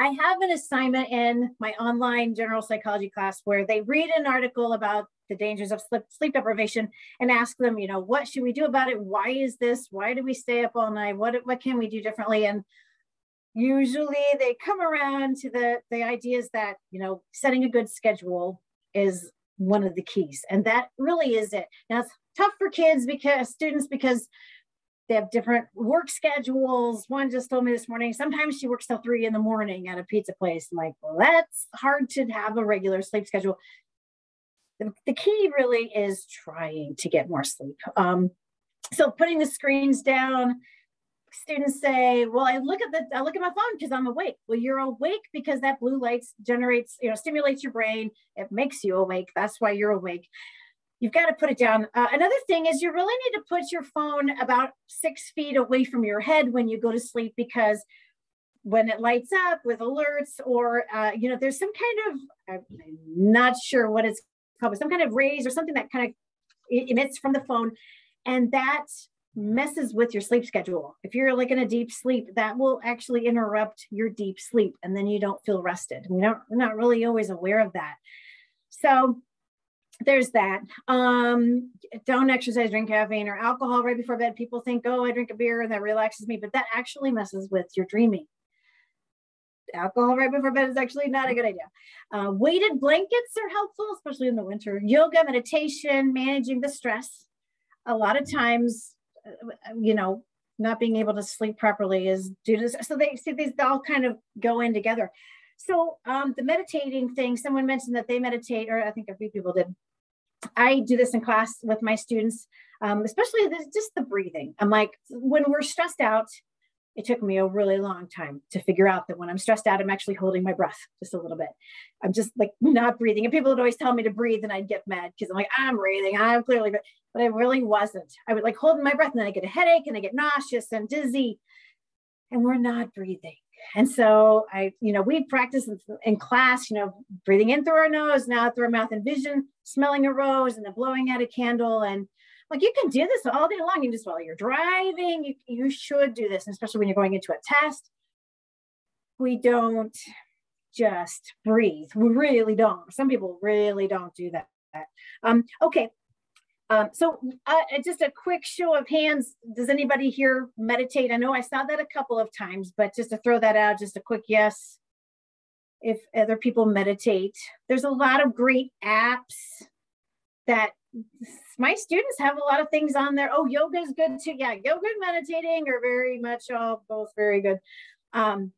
i have an assignment in my online general psychology class where they read an article about the dangers of sleep, sleep deprivation and ask them you know what should we do about it? Why is this? Why do we stay up all night? What what can we do differently? And usually they come around to the the ideas that you know setting a good schedule is one of the keys. And that really is it. Now it's tough for kids because students because they have different work schedules one just told me this morning sometimes she works till three in the morning at a pizza place I'm like well that's hard to have a regular sleep schedule the, the key really is trying to get more sleep um, so putting the screens down students say, well, I look at the, I look at my phone because I'm awake. Well, you're awake because that blue light generates, you know, stimulates your brain. It makes you awake. That's why you're awake. You've got to put it down. Uh, another thing is you really need to put your phone about six feet away from your head when you go to sleep because when it lights up with alerts or, uh, you know, there's some kind of, I'm not sure what it's called, but some kind of rays or something that kind of emits from the phone. And that messes with your sleep schedule. If you're like in a deep sleep, that will actually interrupt your deep sleep and then you don't feel rested. We don't, we're not really always aware of that. So there's that. Um, don't exercise, drink caffeine or alcohol right before bed. People think, oh, I drink a beer and that relaxes me, but that actually messes with your dreaming. Alcohol right before bed is actually not a good idea. Uh, weighted blankets are helpful, especially in the winter. Yoga, meditation, managing the stress. A lot of times you know, not being able to sleep properly is due to this. So they see these they all kind of go in together. So um, the meditating thing, someone mentioned that they meditate, or I think a few people did. I do this in class with my students, um, especially just the breathing. I'm like, when we're stressed out, it took me a really long time to figure out that when I'm stressed out, I'm actually holding my breath just a little bit. I'm just like not breathing. And people would always tell me to breathe, and I'd get mad because I'm like, I'm breathing. I'm clearly, but I really wasn't. I would like holding my breath, and then I get a headache, and I get nauseous and dizzy, and we're not breathing. And so I, you know, we practice in, in class, you know, breathing in through our nose, now through our mouth, and vision, smelling a rose, and then blowing out a candle, and like you can do this all day long. You just while you're driving, you, you should do this, especially when you're going into a test. We don't just breathe. We really don't. Some people really don't do that. Um, okay. Um, so uh, just a quick show of hands. Does anybody here meditate? I know I saw that a couple of times, but just to throw that out, just a quick yes. If other people meditate, there's a lot of great apps that my students have a lot of things on there. Oh, yoga is good too. Yeah, yoga and meditating are very much all both very good. Um,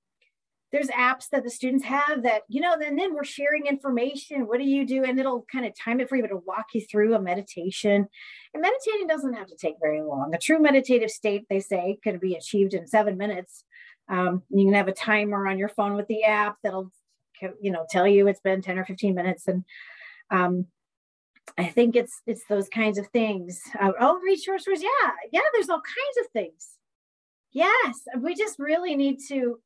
there's apps that the students have that, you know, then, then we're sharing information. What do you do? And it'll kind of time it for you, but it'll walk you through a meditation. And meditating doesn't have to take very long. A true meditative state, they say, can be achieved in seven minutes. Um, you can have a timer on your phone with the app that'll, you know, tell you it's been 10 or 15 minutes. And um, I think it's it's those kinds of things. Uh, oh, resources, yeah, yeah. There's all kinds of things. Yes, we just really need to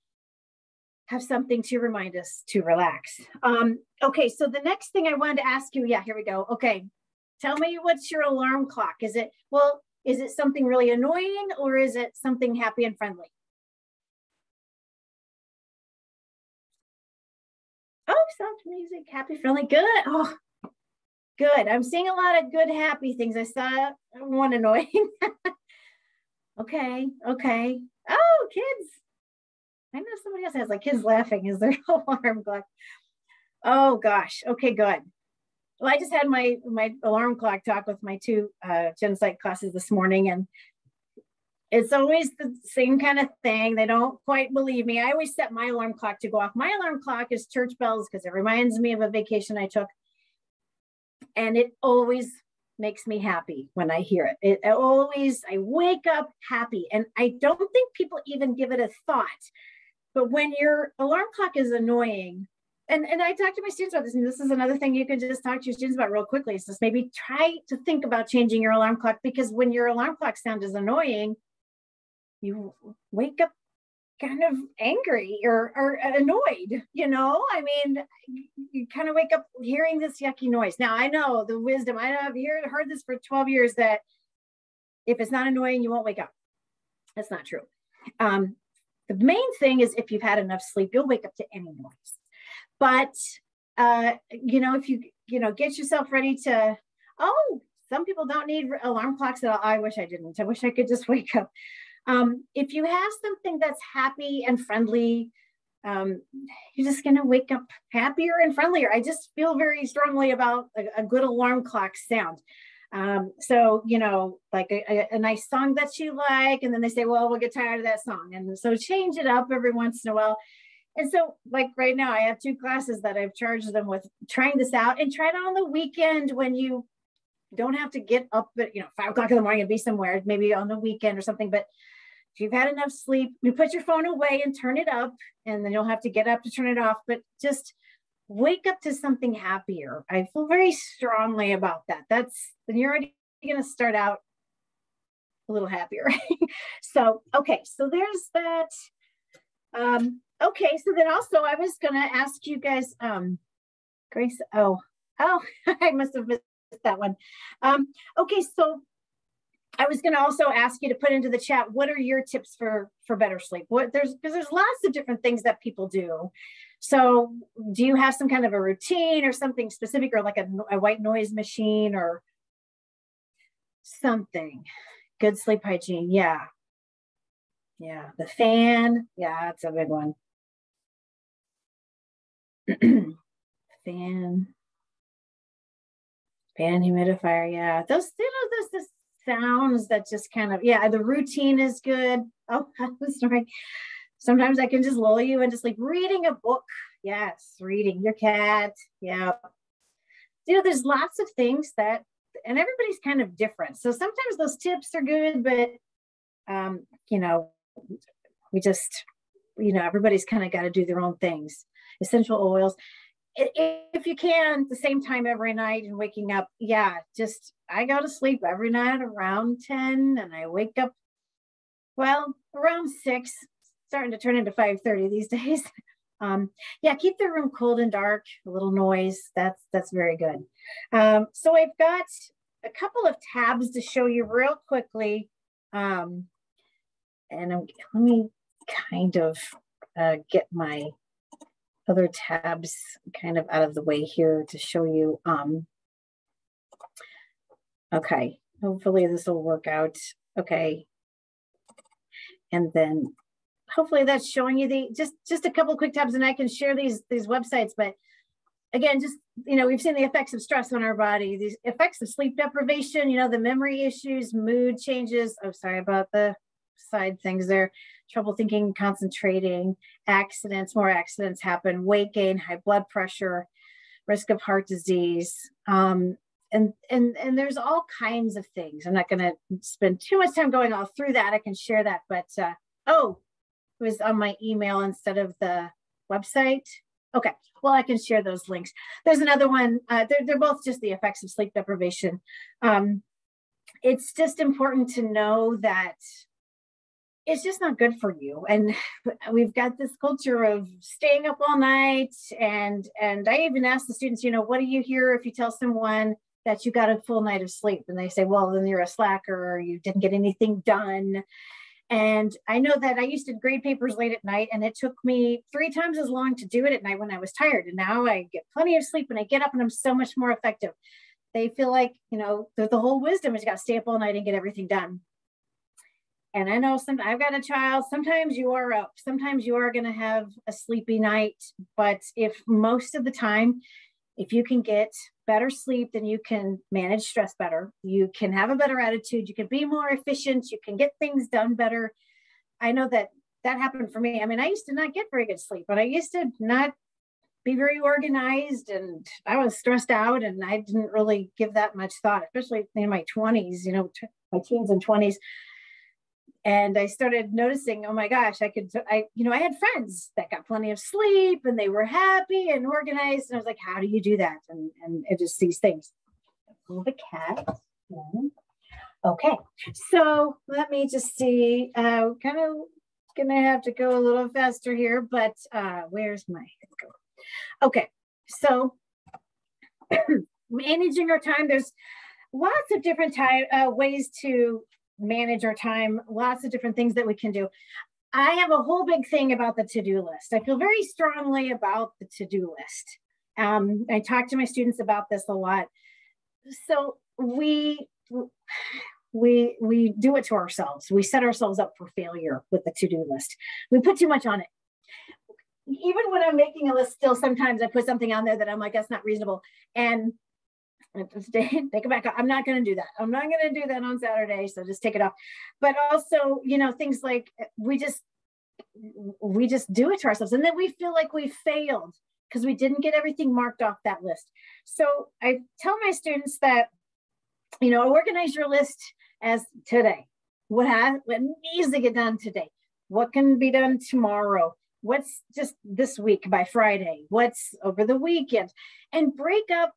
have something to remind us to relax. Um, okay, so the next thing I wanted to ask you, yeah, here we go. Okay, tell me what's your alarm clock? Is it well? Is it something really annoying or is it something happy and friendly? Oh, soft music, happy, friendly, good. Oh, Good. I'm seeing a lot of good, happy things. I saw one annoying. okay. Okay. Oh, kids. I know somebody else has like kids laughing is their alarm clock. Oh gosh. Okay, good. Well, I just had my my alarm clock talk with my two uh, gen psych classes this morning, and it's always the same kind of thing. They don't quite believe me. I always set my alarm clock to go off. My alarm clock is church bells because it reminds me of a vacation I took and it always makes me happy when I hear it. It always, I wake up happy. And I don't think people even give it a thought. But when your alarm clock is annoying, and, and I talk to my students about this, and this is another thing you can just talk to your students about real quickly. Is just maybe try to think about changing your alarm clock because when your alarm clock sound is annoying, you wake up kind of angry or, or annoyed, you know? I mean, you kind of wake up hearing this yucky noise. Now I know the wisdom, I have heard, heard this for 12 years that if it's not annoying, you won't wake up. That's not true. Um, the main thing is if you've had enough sleep, you'll wake up to any noise. But, uh, you know, if you, you know, get yourself ready to, oh, some people don't need alarm clocks at all. I wish I didn't. I wish I could just wake up. Um, if you have something that's happy and friendly, um, you're just going to wake up happier and friendlier. I just feel very strongly about a, a good alarm clock sound. Um, so, you know, like a, a, a, nice song that you like, and then they say, well, we'll get tired of that song. And so change it up every once in a while. And so, like right now, I have two classes that I've charged them with trying this out and try it on the weekend when you don't have to get up at, you know, five o'clock in the morning and be somewhere, maybe on the weekend or something. But if you've had enough sleep, you put your phone away and turn it up, and then you'll have to get up to turn it off. But just wake up to something happier. I feel very strongly about that. That's then you're already going to start out a little happier. so, okay, so there's that. Um, okay, so then also I was going to ask you guys, um, Grace. Oh, oh, I must have missed that one. Um, okay, so I was going to also ask you to put into the chat what are your tips for for better sleep? What there's because there's lots of different things that people do. So, do you have some kind of a routine or something specific, or like a, a white noise machine or something? Good sleep hygiene, yeah, yeah. The fan, yeah, that's a big one. fan, fan humidifier, yeah. Those, you know, those, this sounds that just kind of yeah the routine is good. Oh sorry. Sometimes i can just lull you into sleep. Reading a book. Yes reading your cat. Yeah. You know there's lots of things that and everybody's kind of different. So sometimes those tips are good but um you know we just you know everybody's kind of got to do their own things. Essential oils. If you can the same time every night and waking up yeah just i go to sleep every night around 10 and i wake up well around 6 starting to turn into 5.30 these days um, yeah keep the room cold and dark a little noise that's that's very good um, so i've got a couple of tabs to show you real quickly um, and I'm, let me kind of uh, get my other tabs kind of out of the way here to show you. Um, okay, hopefully this will work out. Okay. And then hopefully that's showing you the, just, just a couple quick tabs and I can share these, these websites, but again, just, you know, we've seen the effects of stress on our body, these effects of sleep deprivation, you know, the memory issues, mood changes. Oh, sorry about the side things there trouble thinking, concentrating, accidents, more accidents happen, weight gain, high blood pressure, risk of heart disease. Um, and, and, and there's all kinds of things. I'm not going to spend too much time going all through that. I can share that, but uh, oh, it was on my email instead of the website. Okay, well, I can share those links. There's another one. Uh, they're, they're both just the effects of sleep deprivation. Um, it's just important to know that it's just not good for you and we've got this culture of staying up all night and and i even ask the students you know what do you hear if you tell someone that you got a full night of sleep and they say well then you're a slacker or you didn't get anything done. And i know that i used to grade papers late at night and it took me three times as long to do it at night when i was tired. And now i get plenty of sleep and i get up and i'm so much more effective. They feel like you know the, the whole wisdom is you got to stay up all night and get everything done. And I know some I've got a child, sometimes you are up, sometimes you are going to have a sleepy night, but if most of the time if you can get better sleep, then you can manage stress better. You can have a better attitude, you can be more efficient, you can get things done better. I know that that happened for me. I mean, I used to not get very good sleep, but I used to not be very organized and I was stressed out and I didn't really give that much thought, especially in my 20s, you know, my teens and 20s. And I started noticing, oh my gosh, I could, I, you know, I had friends that got plenty of sleep and they were happy and organized. And I was like, how do you do that? And, and it just these things. A cat. Okay, so let me just see, uh, kind of gonna have to go a little faster here, but uh, where's my, Okay, so managing our time, there's lots of different time, uh, ways to manage our time, lots of different things that we can do. I have a whole big thing about the to-do list. I feel very strongly about the to-do list. Um, I talk to my students about this a lot. So we we we do it to ourselves. We set ourselves up for failure with the to-do list. We put too much on it even when I'm making a list, still sometimes I put something on there that I'm like, that's not reasonable. And take it back. I'm not going to do that. I'm not going to do that on Saturday. So just take it off. But also, you know, things like we just, we just do it to ourselves. And then we feel like we failed because we didn't get everything marked off that list. So I tell my students that, you know, organize your list as today. What has, what needs to get done today? What can be done tomorrow? what's just this week by Friday, what's over the weekend, and break up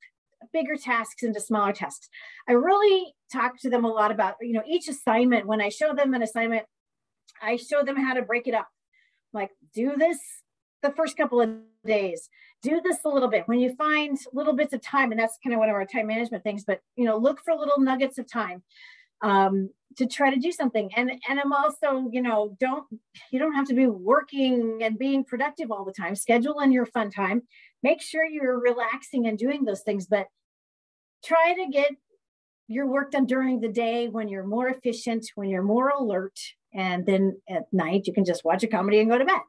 bigger tasks into smaller tasks. I really talk to them a lot about, you know, each assignment. When I show them an assignment, I show them how to break it up. Like, do this the first couple of days, do this a little bit. When you find little bits of time, and that's kind of one of our time management things, but, you know, look for little nuggets of time um, to try to do something. And and I'm also, you know, don't you don't have to be working and being productive all the time. Schedule in your fun time. Make sure you're relaxing and doing those things, but try to get your work done during the day when you're more efficient, when you're more alert, and then at night you can just watch a comedy and go to bed.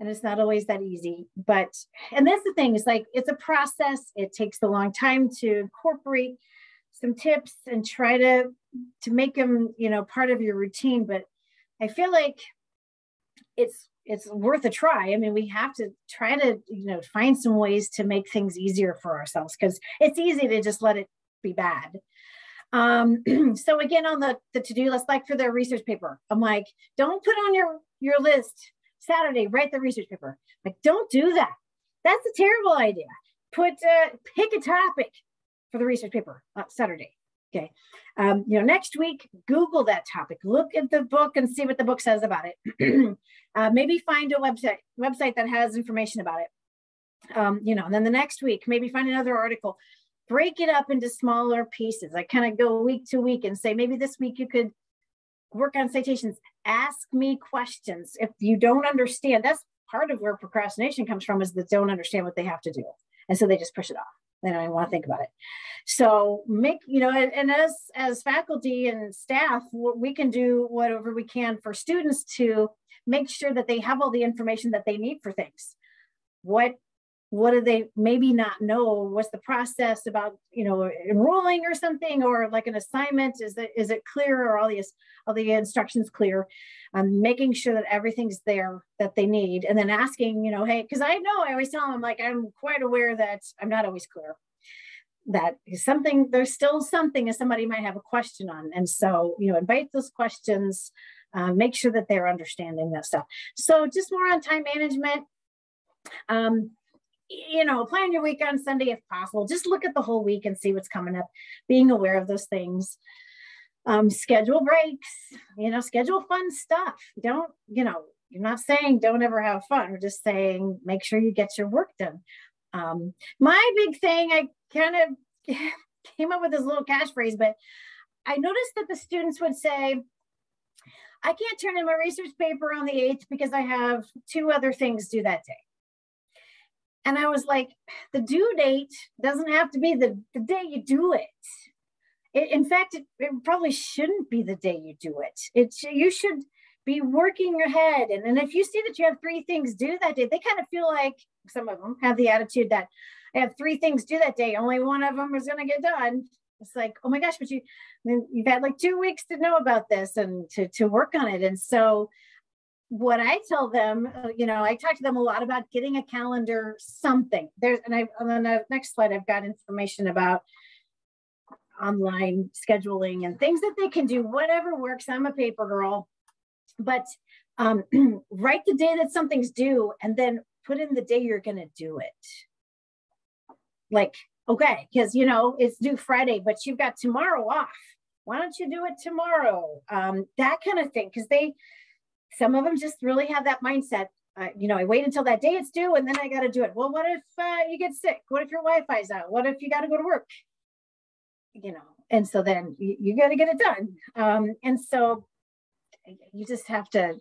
And it's not always that easy, but and that's the thing. It's like it's a process. It takes a long time to incorporate some tips and try to to make them you know part of your routine but i feel like it's it's worth a try. I mean we have to try to you know find some ways to make things easier for ourselves because it's easy to just let it be bad. Um so again on the the to-do list like for the research paper i'm like don't put on your your list saturday write the research paper. Like don't do that. That's a terrible idea. Put uh, pick a topic for the research paper uh, Saturday. Okay. Um, you know, next week, Google that topic. Look at the book and see what the book says about it. uh, maybe find a website website that has information about it. Um, you know, and then the next week, maybe find another article. Break it up into smaller pieces. I kind of go week to week and say, maybe this week you could work on citations. Ask me questions. If you don't understand, that's part of where procrastination comes from is that don't understand what they have to do. And so they just push it off. They don't even want to think about it. So make, you know, and, and as, as faculty and staff, we can do whatever we can for students to make sure that they have all the information that they need for things. What what do they maybe not know? What's the process about you know enrolling or something or like an assignment? Is it is it clear or all these all the instructions clear? Um, making sure that everything's there that they need and then asking you know hey because i know i always tell them like i'm quite aware that i'm not always clear. That something there's still something that somebody might have a question on and so you know invite those questions uh, make sure that they're understanding that stuff. So just more on time management. Um, you know, plan your week on Sunday if possible. Just look at the whole week and see what's coming up, being aware of those things. Um, schedule breaks, you know, schedule fun stuff. Don't, you know, you're not saying don't ever have fun. We're just saying make sure you get your work done. Um, my big thing, I kind of came up with this little catchphrase, but I noticed that the students would say, I can't turn in my research paper on the 8th because I have two other things due that day. And I was like, the due date doesn't have to be the, the day you do it. it in fact, it, it, probably shouldn't be the day you do it. It's you should be working your head. And, and if you see that you have three things due that day, they kind of feel like some of them have the attitude that I have three things due that day. Only one of them is going to get done. It's like, oh my gosh, but you, you've had like two weeks to know about this and to, to work on it. And so what I tell them, uh, you know, I talk to them a lot about getting a calendar, something. There's, and I on the next slide, I've got information about online scheduling and things that they can do, whatever works. I'm a paper girl, but um, write the day that something's due and then put in the day you're going to do it. Like, okay, because, you know, it's due Friday, but you've got tomorrow off. Why don't you do it tomorrow? Um, that kind of thing. Because they, some of them just really have that mindset. Uh, you know, I wait until that day it's due and then I got to do it. Well, what if uh, you get sick? What if your Wi Fi's out? What if you got to go to work? You know, and so then you, you got to get it done. Um, and so you just have to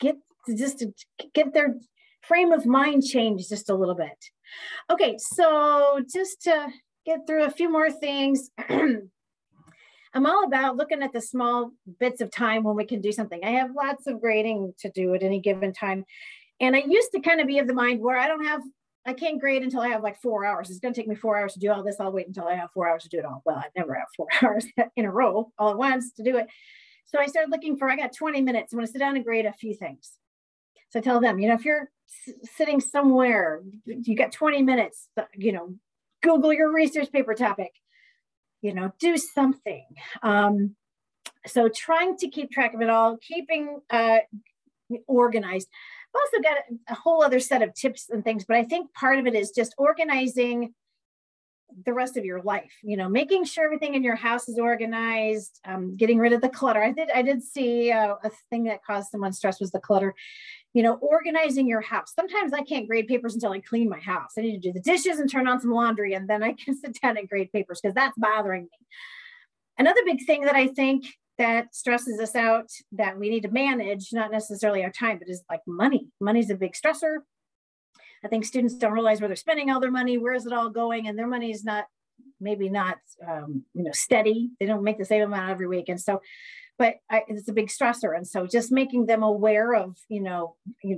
get just to get their frame of mind changed just a little bit. Okay, so just to get through a few more things. I'm all about looking at the small bits of time when we can do something. I have lots of grading to do at any given time. And I used to kind of be of the mind where I don't have, I can't grade until I have like four hours. It's going to take me four hours to do all this. I'll wait until I have four hours to do it all. Well, I never have four hours in a row all at once to do it. So I started looking for, I got 20 minutes. I'm going to sit down and grade a few things. So I tell them, you know, if you're sitting somewhere, you got 20 minutes, you know, Google your research paper topic, you know, do something. Um, so trying to keep track of it all, keeping uh, organized. I've also got a, a whole other set of tips and things, but I think part of it is just organizing the rest of your life you know making sure everything in your house is organized um, getting rid of the clutter. I did i did see uh, a thing that caused someone stress was the clutter. You know organizing your house. Sometimes i can't grade papers until i clean my house. I need to do the dishes and turn on some laundry and then i can sit down and grade papers because that's bothering me. Another big thing that i think that stresses us out that we need to manage not necessarily our time but is like money. Money's a big stressor I think students don't realize where they're spending all their money, where is it all going, and their money is not maybe not um, you know steady. They don't make the same amount every week, and so. But I, it's a big stressor, and so just making them aware of, you know,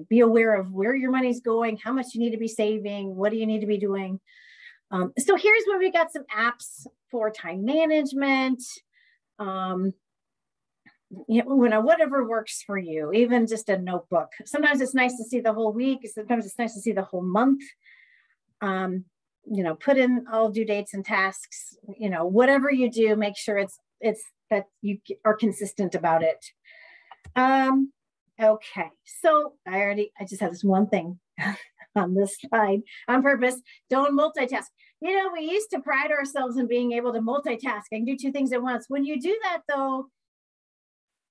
be aware of where your money's going, how much you need to be saving, what do you need to be doing. Um, so here's where we got some apps for time management. Um, you know, whatever works for you, even just a notebook. Sometimes it's nice to see the whole week. Sometimes it's nice to see the whole month. Um, you know, put in all due dates and tasks. You know, whatever you do, make sure it's it's that you are consistent about it. Um, okay, so I already I just have this one thing on this slide on purpose. Don't multitask. You know, we used to pride ourselves in being able to multitask and do two things at once. When you do that, though,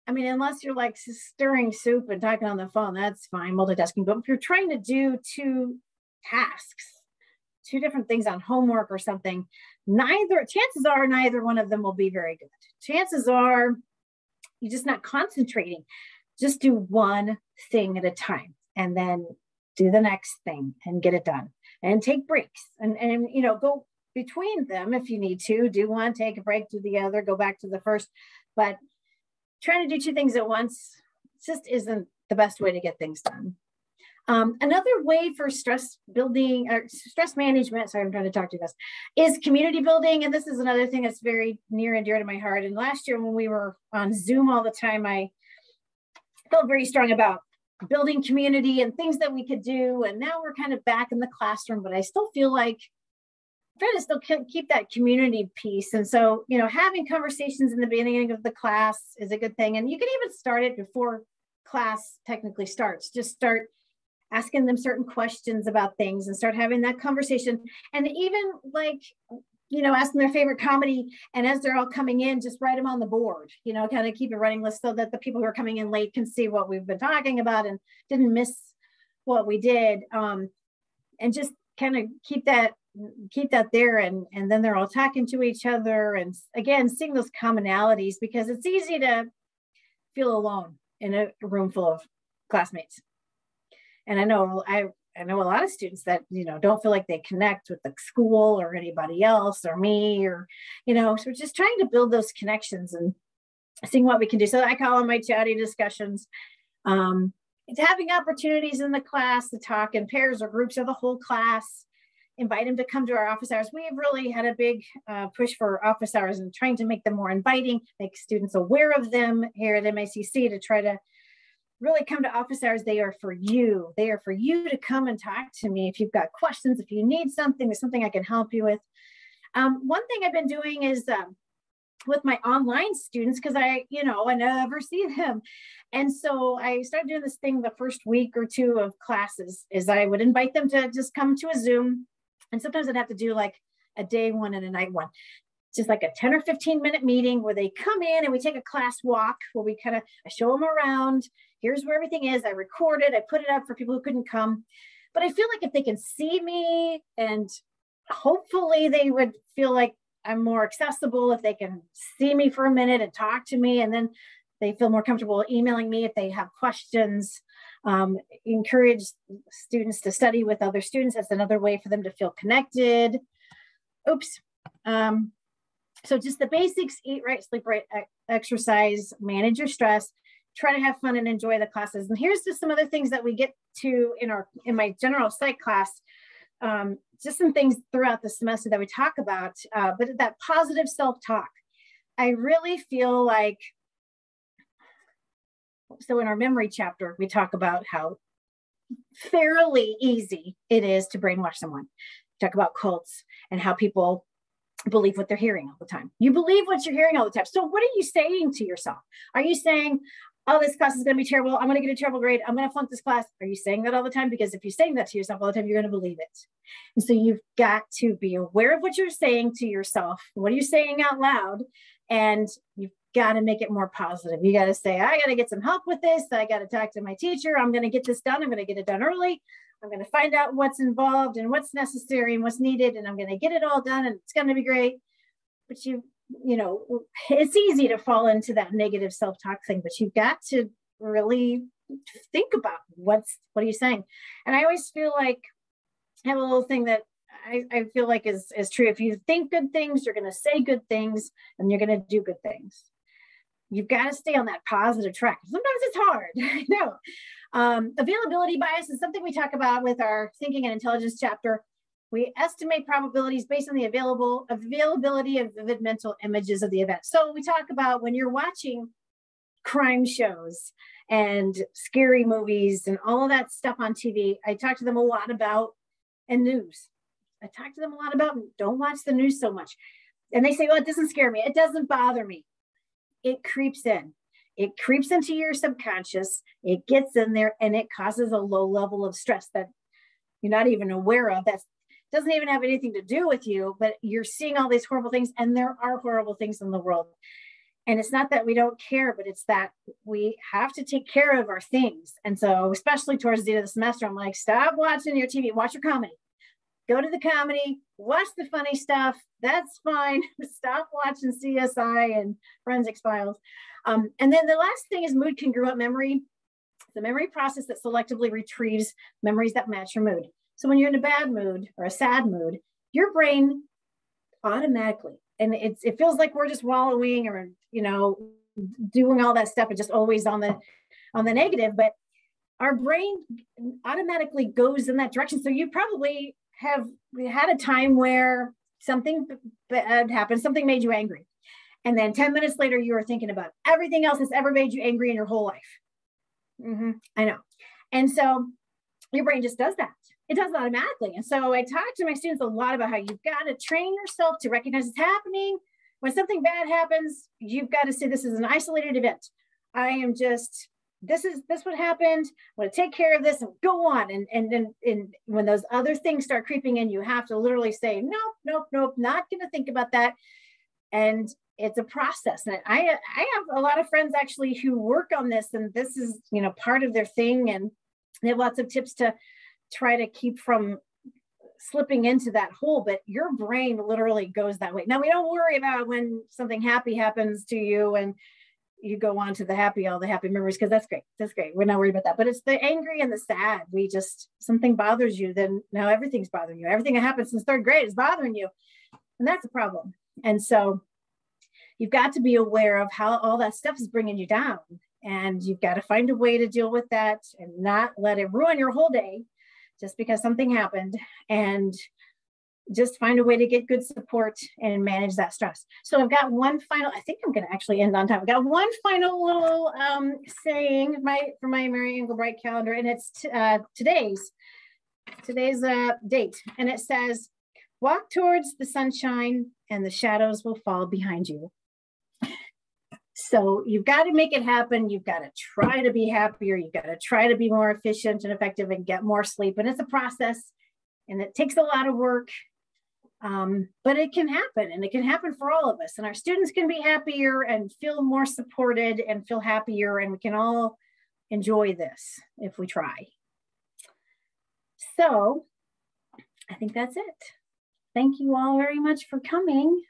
I mean, unless you're like stirring soup and talking on the phone, that's fine, multitasking. But if you're trying to do two tasks, two different things on homework or something, neither, chances are neither one of them will be very good. Chances are you're just not concentrating. Just do one thing at a time and then do the next thing and get it done and take breaks and, and you know, go between them if you need to. Do one, take a break, do the other, go back to the first. But trying to do two things at once just isn't the best way to get things done. Um, another way for stress building or stress management, sorry, I'm trying to talk to you guys, is community building. And this is another thing that's very near and dear to my heart. And last year when we were on Zoom all the time, I felt very strong about building community and things that we could do. And now we're kind of back in the classroom, but I still feel like try to still keep that community piece. And so, you know, having conversations in the beginning of the class is a good thing. And you can even start it before class technically starts. Just start asking them certain questions about things and start having that conversation. And even like, you know, asking their favorite comedy. And as they're all coming in, just write them on the board, you know, kind of keep a running list so that the people who are coming in late can see what we've been talking about and didn't miss what we did. Um, and just kind of keep that keep that there and and then they're all talking to each other and again seeing those commonalities because it's easy to feel alone in a room full of classmates. And i know i i know a lot of students that you know don't feel like they connect with the school or anybody else or me or you know so just trying to build those connections and seeing what we can do. So i call them my chatty discussions um, it's having opportunities in the class to talk in pairs or groups or the whole class invite them to come to our office hours. We've really had a big uh, push for office hours and trying to make them more inviting, make students aware of them here at MACC to try to really come to office hours. They are for you. They are for you to come and talk to me if you've got questions, if you need something, there's something I can help you with. Um, one thing I've been doing is um, with my online students because I, you know, I never see them. And so I started doing this thing the first week or two of classes is I would invite them to just come to a Zoom. And sometimes I'd have to do like a day one and a night one. Just like a 10 or 15 minute meeting where they come in and we take a class walk where we kind of I show them around. Here's where everything is. I record it, I put it up for people who couldn't come. But I feel like if they can see me and hopefully they would feel like I'm more accessible if they can see me for a minute and talk to me, and then they feel more comfortable emailing me if they have questions. Um, encourage students to study with other students. That's another way for them to feel connected. Oops. Um, so just the basics, eat right, sleep right, exercise, manage your stress, try to have fun and enjoy the classes. And here's just some other things that we get to in our in my general psych class um, just some things throughout the semester that we talk about, uh, but that positive self talk. I really feel like, so in our memory chapter, we talk about how fairly easy it is to brainwash someone. Talk about cults and how people believe what they're hearing all the time. You believe what you're hearing all the time. So, what are you saying to yourself? Are you saying, oh, this class is going to be terrible. I'm going to get a terrible grade. I'm going to flunk this class. Are you saying that all the time? Because if you're saying that to yourself all the time, you're going to believe it. And so you've got to be aware of what you're saying to yourself. What are you saying out loud? And you've got to make it more positive. You got to say, I got to get some help with this. I got to talk to my teacher. I'm going to get this done. I'm going to get it done early. I'm going to find out what's involved and what's necessary and what's needed. And I'm going to get it all done and it's going to be great. But you you know, it's easy to fall into that negative self-talk thing, but you've got to really think about what's what are you saying. And I always feel like I have a little thing that I, I feel like is is true. If you think good things, you're going to say good things, and you're going to do good things. You've got to stay on that positive track. Sometimes it's hard. Know. Um, availability bias is something we talk about with our thinking and intelligence chapter. We estimate probabilities based on the available availability of vivid mental images of the event. So we talk about when you're watching crime shows and scary movies and all of that stuff on TV. I talk to them a lot about and news. I talk to them a lot about don't watch the news so much. And they say, well, it doesn't scare me. It doesn't bother me. It creeps in. It creeps into your subconscious. It gets in there and it causes a low level of stress that you're not even aware of. That doesn't even have anything to do with you, but you're seeing all these horrible things, and there are horrible things in the world. And it's not that we don't care, but it's that we have to take care of our things. And so, especially towards the end of the semester, I'm like, stop watching your TV, watch your comedy. Go to the comedy, watch the funny stuff. That's fine. Stop watching CSI and Forensics Files. Um, and then the last thing is mood congruent memory, the memory process that selectively retrieves memories that match your mood. So when you're in a bad mood or a sad mood, your brain automatically, and it's it feels like we're just wallowing or you know doing all that stuff and just always on the on the negative, but our brain automatically goes in that direction. So you probably have we had a time where something bad happened, something made you angry. And then 10 minutes later, you are thinking about everything else that's ever made you angry in your whole life. Mm-hmm, I know. And so your brain just does that it does it automatically. And so I talk to my students a lot about how you've got to train yourself to recognize it's happening. When something bad happens, you've got to say this is an isolated event. I am just this is this what happened. I'm going to take care of this and go on. And and and, and when those other things start creeping in, you have to literally say, nope, nope, nope, not going to think about that. And it's a process. And I I have a lot of friends actually who work on this, and this is you know part of their thing. And they have lots of tips to try to keep from slipping into that hole, but your brain literally goes that way. Now we don't worry about when something happy happens to you and you go on to the happy, all the happy memories, because that's great. That's great. We're not worried about that. But it's the angry and the sad. We just something bothers you, then now everything's bothering you. Everything that happened since third grade is bothering you. And that's a problem. And so you've got to be aware of how all that stuff is bringing you down. And you've got to find a way to deal with that and not let it ruin your whole day just because something happened. And just find a way to get good support and manage that stress. So I've got one final, I think I'm gonna actually end on time. I've got one final little um, saying my for my Mary Engelbreit calendar and it's uh, today's, today's uh, date. And it says, walk towards the sunshine and the shadows will fall behind you. So you've got to make it happen. You've got to try to be happier. You've got to try to be more efficient and effective and get more sleep. And it's a process and it takes a lot of work um, but it can happen and it can happen for all of us. And our students can be happier and feel more supported and feel happier. And we can all enjoy this if we try. So I think that's it. Thank you all very much for coming.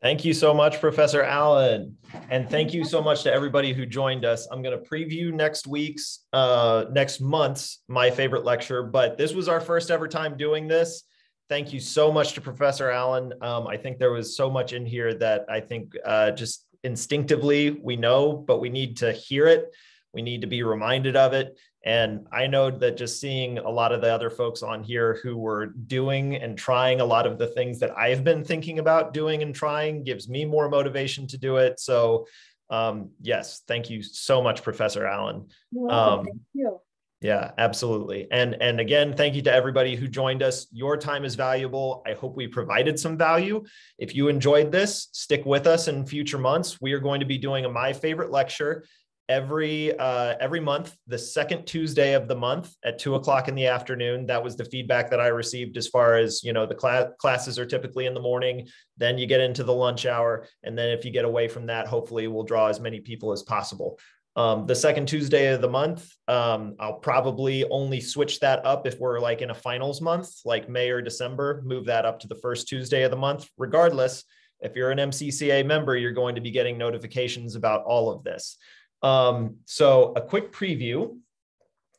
Thank you so much, Professor Allen. And thank you so much to everybody who joined us. I'm going to preview next week's, uh, next month's My Favorite Lecture, but this was our first ever time doing this thank you so much to Professor Allen. Um, I think there was so much in here that I think uh, just instinctively we know, but we need to hear it. We need to be reminded of it. And I know that just seeing a lot of the other folks on here who were doing and trying a lot of the things that I've been thinking about doing and trying gives me more motivation to do it. So, um, yes, thank you so much, Professor Allen. Um, thank you. Yeah, absolutely. And and again, thank you to everybody who joined us. Your time is valuable. I hope we provided some value. If you enjoyed this, stick with us in future months. We are going to be doing a my favorite lecture every uh, every month, the second Tuesday of the month at two o'clock in the afternoon. That was the feedback that I received as far as you know the class classes are typically in the morning. Then you get into the lunch hour, and then if you get away from that, hopefully we'll draw as many people as possible. Um, the second Tuesday of the month, um, I'll probably only switch that up if we're like in a finals month, like May or December, move that up to the first Tuesday of the month. Regardless, if you're an MCCA member, you're going to be getting notifications about all of this. Um, so, a quick preview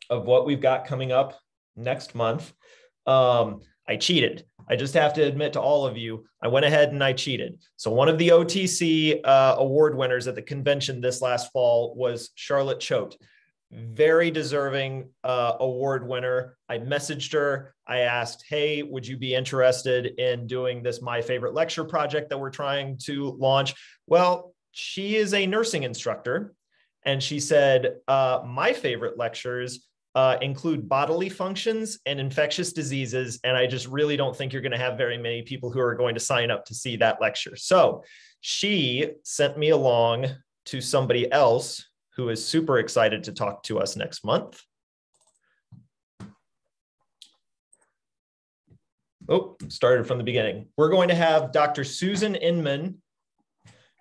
of what we've got coming up next month. Um, I cheated. I just have to admit to all of you, I went ahead and I cheated. So one of the OTC uh, award winners at the convention this last fall was Charlotte Choate. Very deserving uh, award winner. I messaged her. I asked, "Hey, would you be interested in doing this my favorite lecture project that we're trying to launch?" Well, she is a nursing instructor, and she said, uh, "My favorite lectures uh, include bodily functions and infectious diseases. And I just really don't think you're going to have very many people who are going to sign up to see that lecture. So she sent me along to somebody else who is super excited to talk to us next month. Oh, started from the beginning. We're going to have Dr. Susan Inman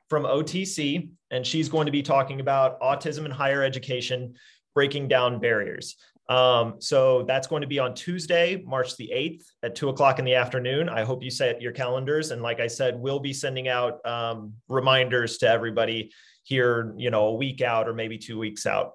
from OTC, and she's going to be talking about autism in higher education breaking down barriers. Um, so that's going to be on Tuesday, March the 8th at two o'clock in the afternoon. I hope you set your calendars. And like I said, we'll be sending out um, reminders to everybody here, you know, a week out or maybe two weeks out.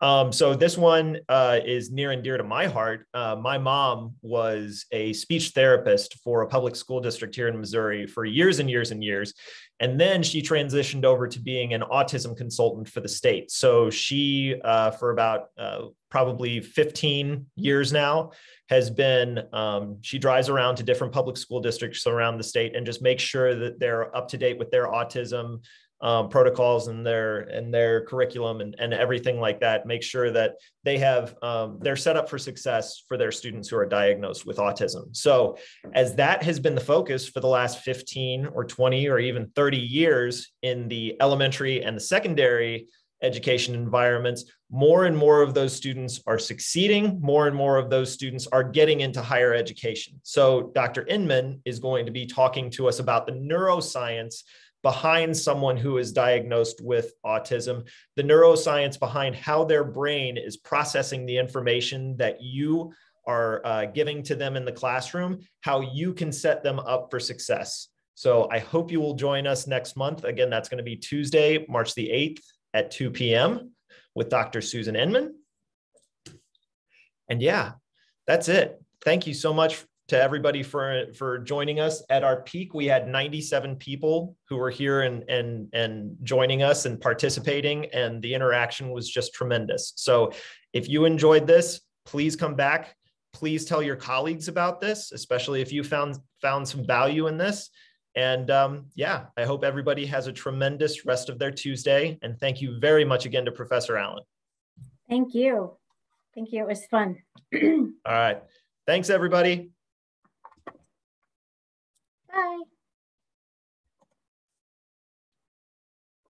Um, so this one uh, is near and dear to my heart. Uh, my mom was a speech therapist for a public school district here in Missouri for years and years and years. And then she transitioned over to being an autism consultant for the state. So she, uh, for about uh, probably 15 years now, has been, um, she drives around to different public school districts around the state and just makes sure that they're up to date with their autism um, protocols and their and their curriculum and, and everything like that make sure that they have um, they're set up for success for their students who are diagnosed with autism. So as that has been the focus for the last 15 or 20 or even 30 years in the elementary and the secondary education environments more and more of those students are succeeding more and more of those students are getting into higher education. So dr inman is going to be talking to us about the neuroscience behind someone who is diagnosed with autism, the neuroscience behind how their brain is processing the information that you are uh, giving to them in the classroom, how you can set them up for success. So I hope you will join us next month. Again, that's going to be Tuesday, March the 8th at 2 p.m. with Dr. Susan Inman. And yeah, that's it. Thank you so much to everybody for for joining us. At our peak, we had 97 people who were here and and and joining us and participating, and the interaction was just tremendous. So, if you enjoyed this, please come back. please tell your colleagues about this, especially if you found found some value in this. And um, yeah, I hope everybody has a tremendous rest of their Tuesday. And thank you very much again to Professor Allen. Thank you. Thank you. It was fun. All right. Thanks, everybody. Bye.